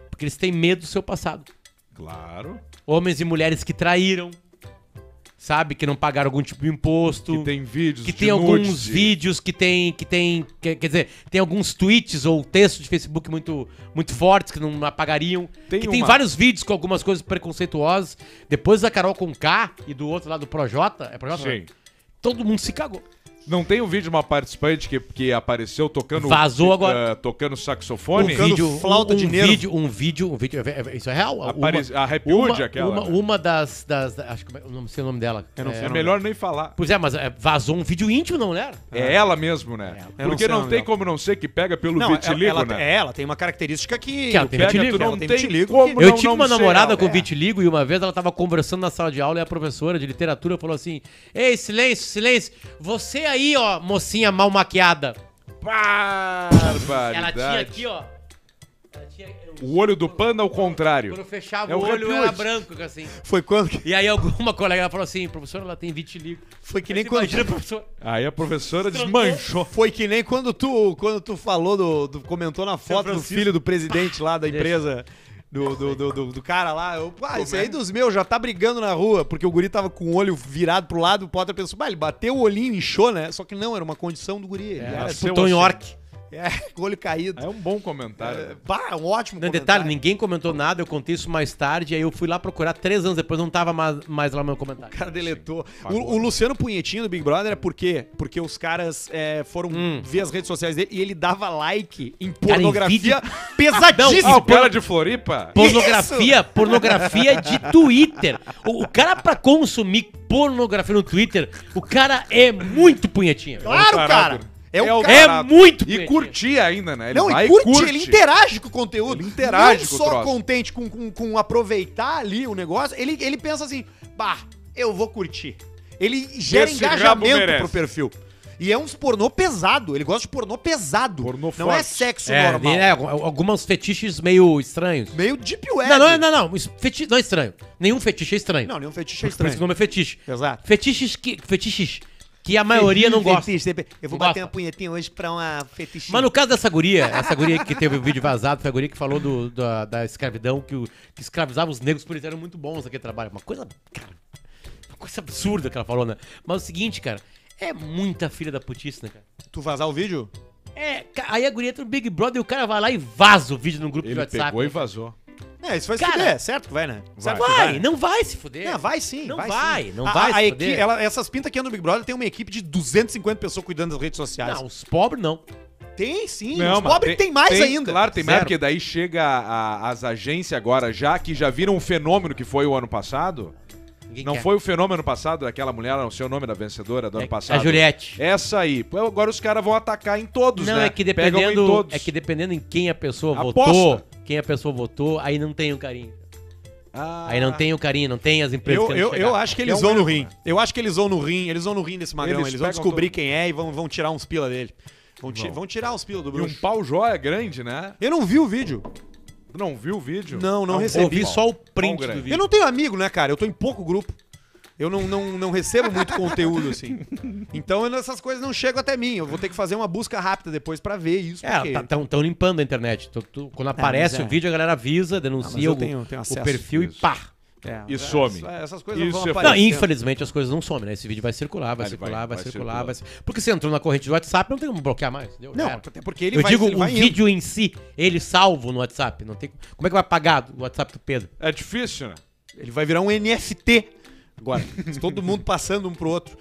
Porque eles têm medo do seu passado. Claro. Homens e mulheres que traíram, sabe? Que não pagaram algum tipo de imposto. Que tem vídeos que tem alguns vídeos que tem que tem quer, quer dizer tem alguns tweets ou textos de Facebook muito muito fortes que não apagariam Tem que tem uma- vários vídeos com algumas coisas preconceituosas depois da Carol com K e do outro lado do Projota é Projota Sim. todo mundo se cagou Não tem um vídeo de uma participante que, que apareceu tocando... Vazou agora. eh, tocando saxofone? Tocando vídeo, flauta um, de um vídeo um vídeo um vídeo é- é- isso é real Apare- uma, a Happy Wood, uma, aquela, uma, né? uma das, das acho que eu não sei o nome dela não é, sei É melhor nem falar. pois é mas é, vazou um vídeo íntimo não era É ela mesmo, né? Eu não Porque não, nome tem como não ser que pega pelo Não, ela, vitiligo, ela, né? é, ela tem uma característica que... Que ela tem Pega, vitiligo, não ela tem vitiligo como Eu não- tive não uma namorada ela. com É. vitiligo e uma vez ela tava conversando na sala de aula e a professora de literatura falou assim: Ei, silêncio, silêncio. Você aí, ó, mocinha mal maquiada. Barbaridade. Ela tinha aqui, ó. Tinha. O olho do panda ao contrário. Quando eu fechava É o o olho, era branco, assim. Foi quando? que- E aí alguma colega falou assim: professora, ela tem vitiligo. Foi que Aí nem quando... Imagina, professor. Aí a professora desmanchou. Foi que nem quando tu, quando tu falou do, do- comentou na foto do filho do presidente lá da empresa. Do, do, do, do- do cara lá, eu, ah, esse aí dos meus já tá brigando na rua, porque o guri tava com o olho virado pro lado, o Potter pensou, bah, ele bateu o olhinho, inchou, né? Só que não, era uma condição do guri. Ele era. É, com o olho caído. É um bom comentário. É, bah, um ótimo Não, comentário. detalhe, ninguém comentou nada, eu contei isso mais tarde, aí eu fui lá procurar três anos depois, não tava mais, mais lá no meu comentário. O cara deletou. O, o Luciano Punhetinho do Big Brother é por quê? Porque os caras é, foram Hum. ver as redes sociais dele e ele dava like em Cara, em pornografia pesadíssima. Ah, o cara de Floripa? Pornografia, pornografia de Twitter. O, o cara pra consumir pornografia no Twitter, o cara é muito punhetinha. Claro, tarado. cara. É, o. É tarado. muito E curtir ainda, né? Ele Não, vai e curte, ele interage com o conteúdo. Ele interage não com só contente com, com, com aproveitar ali o negócio, ele, ele pensa assim, bah, eu vou curtir. Ele gera Esse engajamento pro perfil. E é uns pornô pesado, ele gosta de pornô pesado. Pornô não é forte. sexo É, normal. é, alguns fetiches meio estranhos. Meio deep web. Não, não, é- não, não, feti não é estranho. Nenhum fetiche é estranho. Não, nenhum fetiche é Por isso que o estranho. nome é fetiche. Exato. Fetiches que, fetiches que a maioria não gosta. Fetiche, Eu vou Não bater gosta. uma punhetinha hoje pra uma fetiche. Mas no caso dessa guria, essa guria que teve o vídeo vazado, foi a guria que falou do, da, da escravidão, que, o- que escravizava os negros, por eles eram muito bons naquele trabalho. Uma coisa, cara, uma coisa absurda que ela falou, né? Mas é o seguinte, cara, é muita filha da putice, né, cara? Tu vazar o vídeo? É, aí a guria entra no Big Brother e o cara vai lá e vaza o vídeo no grupo de Ele WhatsApp. pegou e vazou. É, isso vai se Cara, fuder, certo que vai, né? Certo que Vai, não vai se fuder. Não, vai sim. Não vai, vai, sim. não A- vai a, se equipe, fuder. ela- Essas pintas aqui no Big Brother tem uma equipe de 250 pessoas cuidando das redes sociais. Não, os pobres não. Tem sim. Não, os pobres tem, mais ainda. Claro, tem mais, Zero. porque daí chega a- as agências agora, já que já viram um fenômeno que foi o ano passado. Ninguém Não quer. foi o fenômeno passado daquela mulher, não sei o nome da vencedora do ano É- passado. a Juliette. Essa aí. Agora os caras vão atacar em todos, Não, né? é que Pegam em dependendo. todos. É que dependendo em quem a pessoa Aposta. votou, quem a pessoa votou, aí não tem o carinho. Ah, Aí não tem o carinho, não tem as empresas Eu, querendo eu, eu acho que eles É um vão no rim. né? Eu acho que eles vão no rim. Eles vão no rim desse magrão. Eles, Eles vão descobrir todo- quem é e vão, vão tirar uns pila dele. Vão, ti- Vão. tirar os pila do E bruxo. um pau jóia grande, né? Eu não vi o vídeo. Não viu o vídeo? Não, não É um recebi. Ouvi pau. só o print do vídeo. Eu não tenho amigo, né, cara? Eu tô em pouco grupo. Eu não, não, não recebo muito conteúdo, assim. Então eu- essas coisas não chegam até mim. Eu vou ter que fazer uma busca rápida depois pra ver isso. porque- É, estão limpando a internet. Tu- tu- quando aparece mas é. o vídeo, a galera avisa, Ah, denuncia eu o, tenho- tenho o perfil e pá. É, E é, some. Essas, essas coisas Isso vão é Não, infelizmente as coisas não somem, né? Esse vídeo vai circular, vai Ele circular, vai- vai, vai circular, circular. vai circular. Porque se entrou na corrente do WhatsApp, não tem como bloquear mais. entendeu? Não, era. até porque ele Eu vai, digo ele o vai indo. vídeo em si, ele salvo no WhatsApp. Não tem... Como é que vai pagar o WhatsApp do Pedro? É difícil, né? Ele vai virar um NFT agora. Todo mundo passando um pro outro.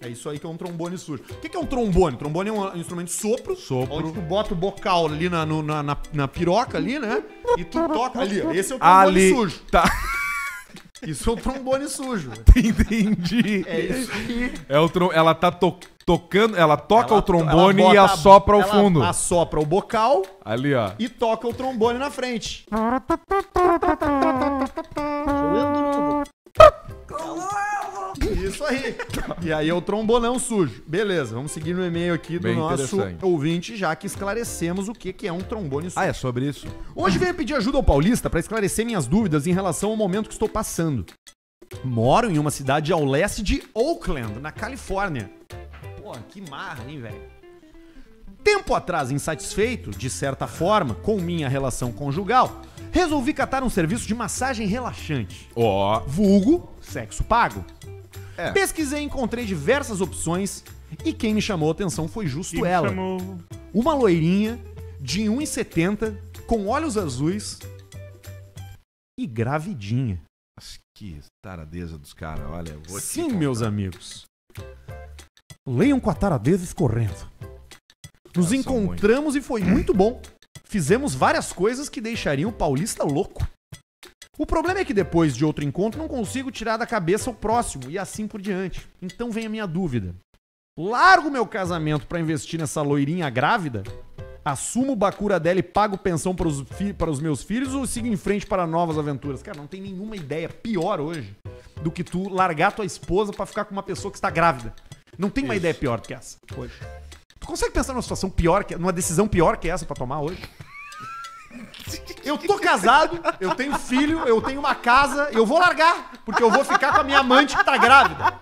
É isso aí que é um trombone sujo. O que que é um trombone? Trombone é um instrumento de sopro. Sopro. Onde tu bota o bocal ali na, no- na, na, na piroca ali, né? E tu toca ali. ó. Esse é o trombone Ali. sujo. Tá. Isso é um trombone sujo. Entendi. É isso aí. É o trom- Ela tá to- tocando, ela toca Ela- o trombone ela e bota a- assopra o ela fundo. Assopra o bocal Ali, ó. e toca o trombone na frente. Isso aí. E aí é o trombonão sujo. Beleza, vamos seguir no e-mail aqui do Bem nosso ouvinte, já que esclarecemos o que que é um trombone sujo. Ah, é sobre isso? Hoje venho pedir ajuda ao Paulista para esclarecer minhas dúvidas em relação ao momento que estou passando. Moro em uma cidade ao leste de Oakland, na Califórnia. Pô, que marra, hein, velho? Tempo atrás, insatisfeito, de certa forma, com minha relação conjugal, resolvi catar um serviço de massagem relaxante. Ó. Vulgo, sexo pago. É. Pesquisei e encontrei diversas opções e quem me chamou a atenção foi justo ela. Uma loirinha de 1,70 com olhos azuis e gravidinha. Mas Que taradeza dos caras, olha. eu vou te Sim, meus amigos. Leiam com a taradeza escorrendo. Nos são encontramos e foi muito bom. Fizemos várias coisas que deixariam o paulista louco. O problema é que depois de outro encontro não consigo tirar da cabeça o próximo e assim por diante. Então vem a minha dúvida. Largo meu casamento pra investir nessa loirinha grávida? Assumo o Bakura dela e pago pensão para os, para os meus filhos ou sigo em frente para novas aventuras? Cara, não tem nenhuma ideia pior hoje do que tu largar tua esposa pra ficar com uma pessoa que está grávida. Não tem uma ideia pior do que essa hoje. Tu consegue pensar numa situação pior, que, numa decisão pior que essa pra tomar hoje? Eu tô casado, eu tenho filho, eu tenho uma casa, eu vou largar, porque eu vou ficar com a minha amante que tá grávida.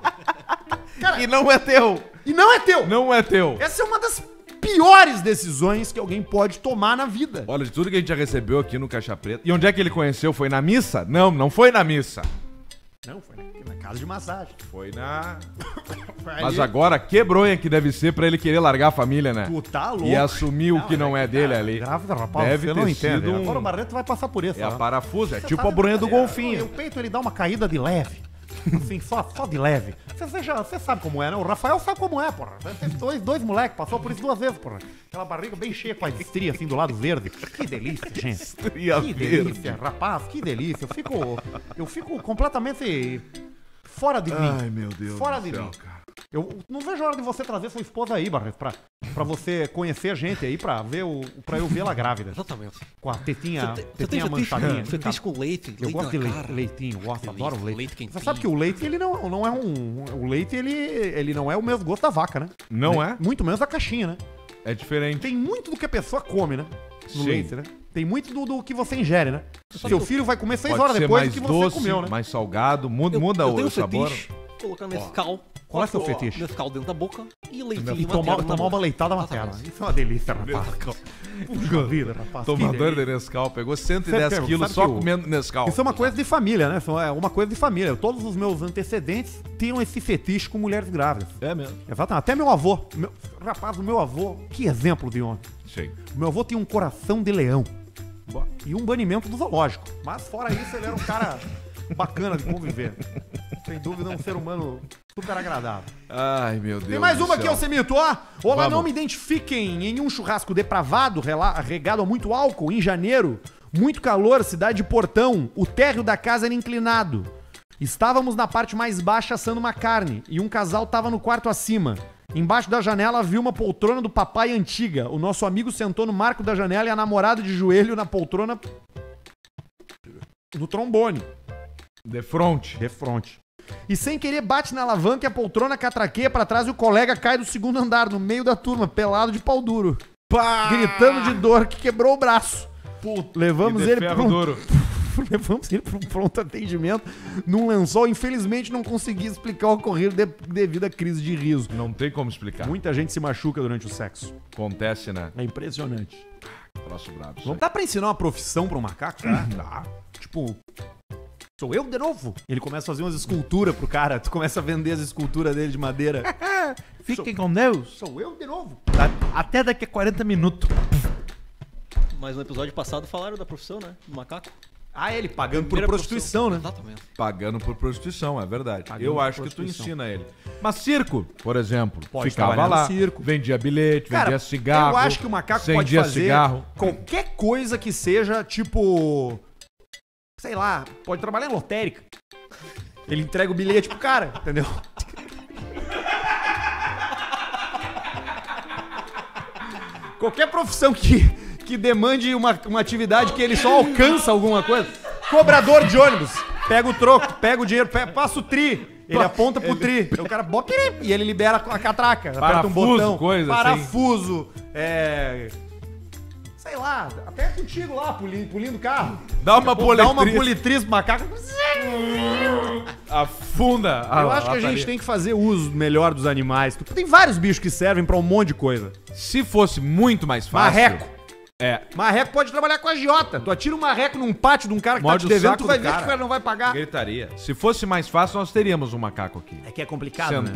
E não é teu. E não é teu. Não é teu. Essa é uma das piores decisões que alguém pode tomar na vida. Olha, de tudo que a gente já recebeu aqui no Caixa Preta. E onde é que ele conheceu? Foi na missa? Não, não foi na missa. Não, foi na, na casa de massagem. Foi na. Foi Mas agora, que bronha que deve ser pra ele querer largar a família, né? Tu tá louco. E assumir o que não é dele ali. Grávida, rapaz, Deve você ter não entende. sido um- Agora o Barreto vai passar por isso. É a né? parafuso, é Você tipo sabe- a bronha do é, golfinho. O peito ele dá uma caída de leve. Assim, só, só de leve. Você, já- você sabe como é, né? O Rafael sabe como é, porra. Teve dois, dois moleques, passou por isso duas vezes, porra. Aquela barriga bem cheia com a estria assim do lado verde. Que delícia, gente. Estria que verde. delícia, rapaz, que delícia. Eu fico, eu fico completamente fora de mim. Ai, meu Deus Fora de céu, mim. Eu não vejo a hora de você trazer sua esposa aí, Barreto, pra, pra você conhecer a gente aí, pra, ver o, pra eu vê-la grávida. Exatamente. Com a tetinha, Você você tetinha tem fetiche- manchadinha. fetiche com leite, Eu leite gosto de leite, cara. leitinho, gosto, Delícia, adoro leite. leite quentinho. Você sabe que o leite, ele não, não é um... O leite, ele, ele não é o mesmo gosto da vaca, né? Não é? Muito menos da caixinha, né? É diferente. Tem muito do que a pessoa come, né? No Sim. leite, né? Tem muito do, do que você ingere, né? Sim. Seu filho vai comer seis Pode horas depois do que você doce, comeu, né? mais salgado, muda, Eu- muda eu o sabor. fetiche, Colocar Nescau. Qual é seu fetiche? Nescau dentro da boca e leitinho E tomar, materno tomar uma leitada materna. Isso é uma delícia, rapaz. Puxa vida, rapaz. Tomador de Nescau, pegou Você 110 pega- quilos sabe só comendo Nescau. Isso é uma coisa de família, né? Isso É uma coisa de família. Todos os meus antecedentes tinham esse fetiche com mulheres grávidas. É mesmo. Exatamente. Até meu avô. Meu, rapaz, o meu avô, que exemplo de homem. Sim. Meu avô tinha um coração de leão. E um banimento do zoológico. Mas fora isso, ele era um cara bacana de conviver. Sem dúvida, um ser humano super agradável. Ai, meu Deus. Tem mais do uma aqui. Alcemito, ó. Olá, Vamos. não me identifiquem em um churrasco depravado, regado a muito álcool, em janeiro. Muito calor, cidade de Portão. O térreo da casa era inclinado. Estávamos na parte mais baixa assando uma carne e um casal tava no quarto acima. Embaixo da janela viu uma poltrona do papai antiga. O nosso amigo sentou no marco da janela e a namorada de joelho na poltrona no trombone. De front. De front. E sem querer bate na alavanca e a poltrona catraqueia pra trás e o colega cai do segundo andar, no meio da turma, pelado de pau duro. Gritando de dor que quebrou o braço. Levamos E de ele um- duro. Levamos ele para um pronto atendimento num lençol. Infelizmente não consegui explicar o ocorrido de- devido à crise de riso. Não tem como explicar. Muita gente se machuca durante o sexo. Acontece, né? É impressionante. Troço brabo. Não dá pra ensinar uma profissão pra um macaco? Dá. Tipo, sou eu de novo? Ele começa a fazer umas esculturas pro cara. Tu começa a vender as esculturas dele de madeira. Fiquem com Deus. Sou eu de novo? A- Até daqui a 40 minutos. Mas no episódio passado falaram da profissão, né? Do macaco. Ah, ele pagando por prostituição, né? Exatamente. Pagando por prostituição, é verdade. Pagando eu acho que tu ensina ele. Mas circo, por exemplo, Pode ficava lá, circo. vendia bilhete, Cara, vendia cigarro. eu acho que o macaco pode fazer cigarro. qualquer coisa que seja, tipo... Sei lá, pode trabalhar em lotérica. Ele entrega o bilhete pro cara, entendeu? Qualquer profissão que, que demande uma, uma atividade que ele só alcança alguma coisa. Cobrador de ônibus. Pega o troco, pega o dinheiro, pega, passa o tri. Ele aponta pro tri. O cara bota e ele libera a catraca. aperta um botão. coisa assim. parafuso. É. Sei lá, até contigo lá, polindo, polindo o carro. Dá uma Dá uma politriz. politriz pro macaco. Afunda. a Eu acho que a gente tem que fazer uso melhor dos animais. Tem vários bichos que servem pra um monte de coisa. Se fosse muito mais fácil. Marreco. É. Marreco pode trabalhar com agiota. Tu atira um marreco num pátio de um cara que Morde tá te o devendo, tu vai ver que cara. o cara não vai pagar. Gritaria. Se fosse mais fácil, nós teríamos um macaco aqui. É que é complicado, né?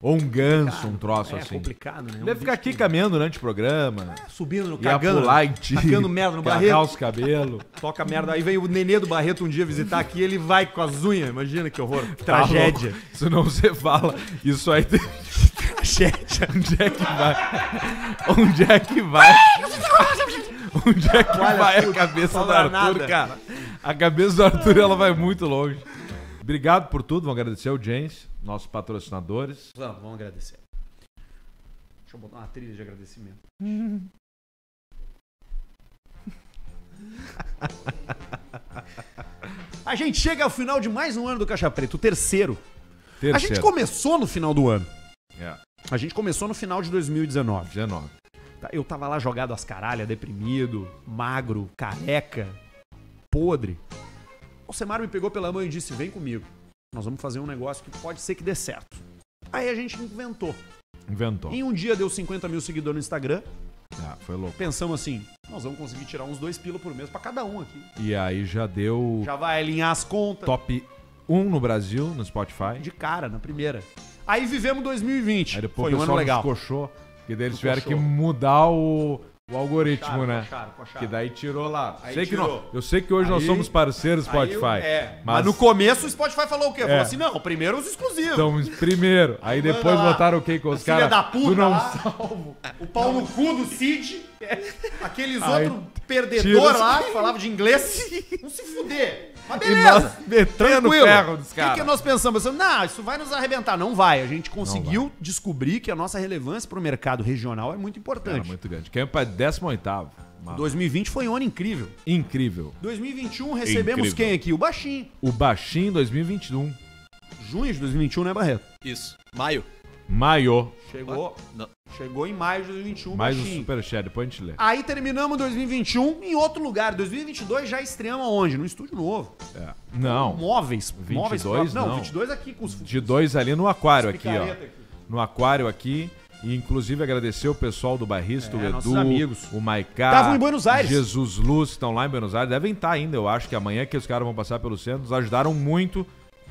Ou um ganso, um troço É assim. complicado, né? Ia ficar aqui caminhando durante o programa. Subindo no cagando. ti. Tacando merda no barreto. os cabelos. Toca merda. Aí vem o nenê do Barreto um dia visitar aqui e ele vai com as unhas. Imagina que horror. Tá Tragédia. louco. Senão você fala, isso aí tem... Tragédia. Onde é que vai? Onde é que vai? Onde é que Olha, vai a cabeça do Arthur, nada. cara? A cabeça do Arthur, ela vai muito longe. Obrigado por tudo, vamos agradecer a audiência, nossos patrocinadores. Vamos, vamos agradecer. Deixa eu botar uma trilha de agradecimento. A gente chega ao final de mais um ano do Caixa Preto, o terceiro. A gente Terceiro. começou no final do ano. É, A gente começou no final de 2019. 19. Tá, Eu tava lá jogado às caralhas, deprimido, magro, careca, podre. O Semar me pegou pela mão e disse: Vem comigo. Nós vamos fazer um negócio que pode ser que dê certo. Aí a gente inventou. Inventou. Em um dia deu 50 mil seguidores no Instagram. Ah, foi louco. Pensamos assim, nós vamos conseguir tirar uns dois pila por mês pra cada um aqui. E aí já deu Já vai alinhar as contas. top 1 no Brasil, no Spotify. De cara, na primeira. Aí vivemos 2020. Aí depois Foi o um ano legal. coxou. E daí eles tiveram que mudar o, o algoritmo, Coxaram, né? coxaram, coxaram. Que daí tirou lá. Aí sei que tirou. não, eu sei que hoje nós Aí- somos parceiros Spotify. eu- é, mas... mas no começo o Spotify falou o quê? Falou É. assim, não, primeiro os exclusivos. Então, primeiro. Aí depois lá. botaram o que com os Filha caras. da puta não lá. salvo. O pau no cu do Cid. Aqueles Aí outros perdedor tira- lá que falavam de inglês. Não se fuder. Mas beleza. nós metendo Tranquilo. ferro dos O que, caras. que nós pensamos? Pensamos, não, isso vai nos arrebentar. Não vai. A gente conseguiu descobrir que a nossa relevância pro mercado regional é muito Era importante. muito grande. Caiu pra 18 2020 foi um ano incrível. Incrível. 2021 recebemos Incrível. quem aqui? O Baixinho. O Baixinho 2021. Junho de 2021, né, Barreto? Isso. Maio. Maio. Chegou. Não. Chegou em maio de 2021, Mais um Baixinho. superchat, depois a gente lê. Aí terminamos 2021 em outro lugar. 2022 já estreamos aonde? No estúdio novo. É. Não. Móveis. 22 móveis próprios. não. Não, 22 aqui com os De dois ali no aquário aqui, ó. picareta aqui. No aquário aqui. E inclusive agradecer o pessoal do Barrista, É, o nossos Edu, amigos. o Maiká. Estavam em Buenos Aires. Jesus Luz, estão lá em Buenos Aires. Devem estar ainda, eu acho que amanhã que os caras vão passar pelo centro. Nos ajudaram muito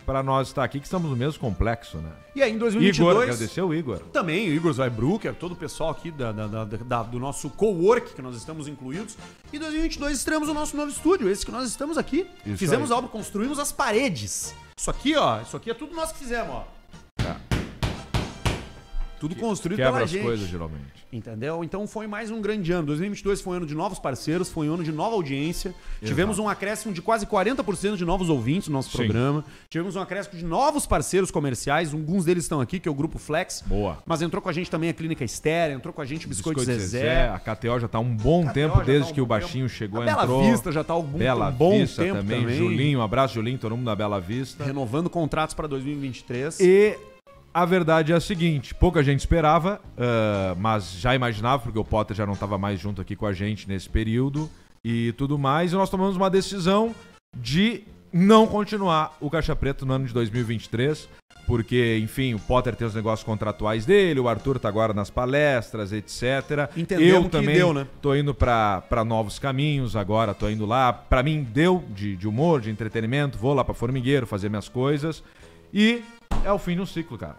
para nós estar aqui, que estamos no mesmo complexo, né? E aí em 2022... Igor, agradecer o Igor. Também, o Igor Zweibrucker, todo o pessoal aqui da, da- da- da- do nosso co-work, que nós estamos incluídos. E em 2022 estreamos o nosso novo estúdio, esse que nós estamos aqui. Isso fizemos aí. a obra, construímos as paredes. Isso aqui, ó, isso aqui é tudo nós que fizemos, ó. Tudo construído Quebra pela as gente. coisas, geralmente. Entendeu? Então foi mais um grande ano. 2022 foi um ano de novos parceiros, foi um ano de nova audiência. Tivemos um acréscimo de quase 40% de novos ouvintes no nosso Sim. programa. Tivemos um acréscimo de novos parceiros comerciais. Alguns deles estão aqui, que é o Grupo Flex. Boa. Mas entrou com a gente também a Clínica Estéreo, entrou com a gente o Biscoito, Zezé. A KTO já tá há um bom tempo desde tá um que o Baixinho tempo. chegou, A Bela entrou. Vista já tá há algum- Bela um bom Vista tempo também. também. Julinho, um abraço, Julinho, todo mundo da Bela Vista. Renovando contratos para 2023. E a verdade é a seguinte: pouca gente esperava, ah, mas já imaginava, porque o Potter já não estava mais junto aqui com a gente nesse período e tudo mais. E nós tomamos uma decisão de não continuar o Caixa Preto no ano de 2023. Porque, enfim, o Potter tem os negócios contratuais dele, o Arthur tá agora nas palestras, etc. Entendemos Eu também deu, né? tô indo pra pra novos caminhos agora, tô indo lá. Pra mim, deu de, de humor, de entretenimento. Vou lá pra Formigueiro fazer minhas coisas. E é o fim de um ciclo, cara.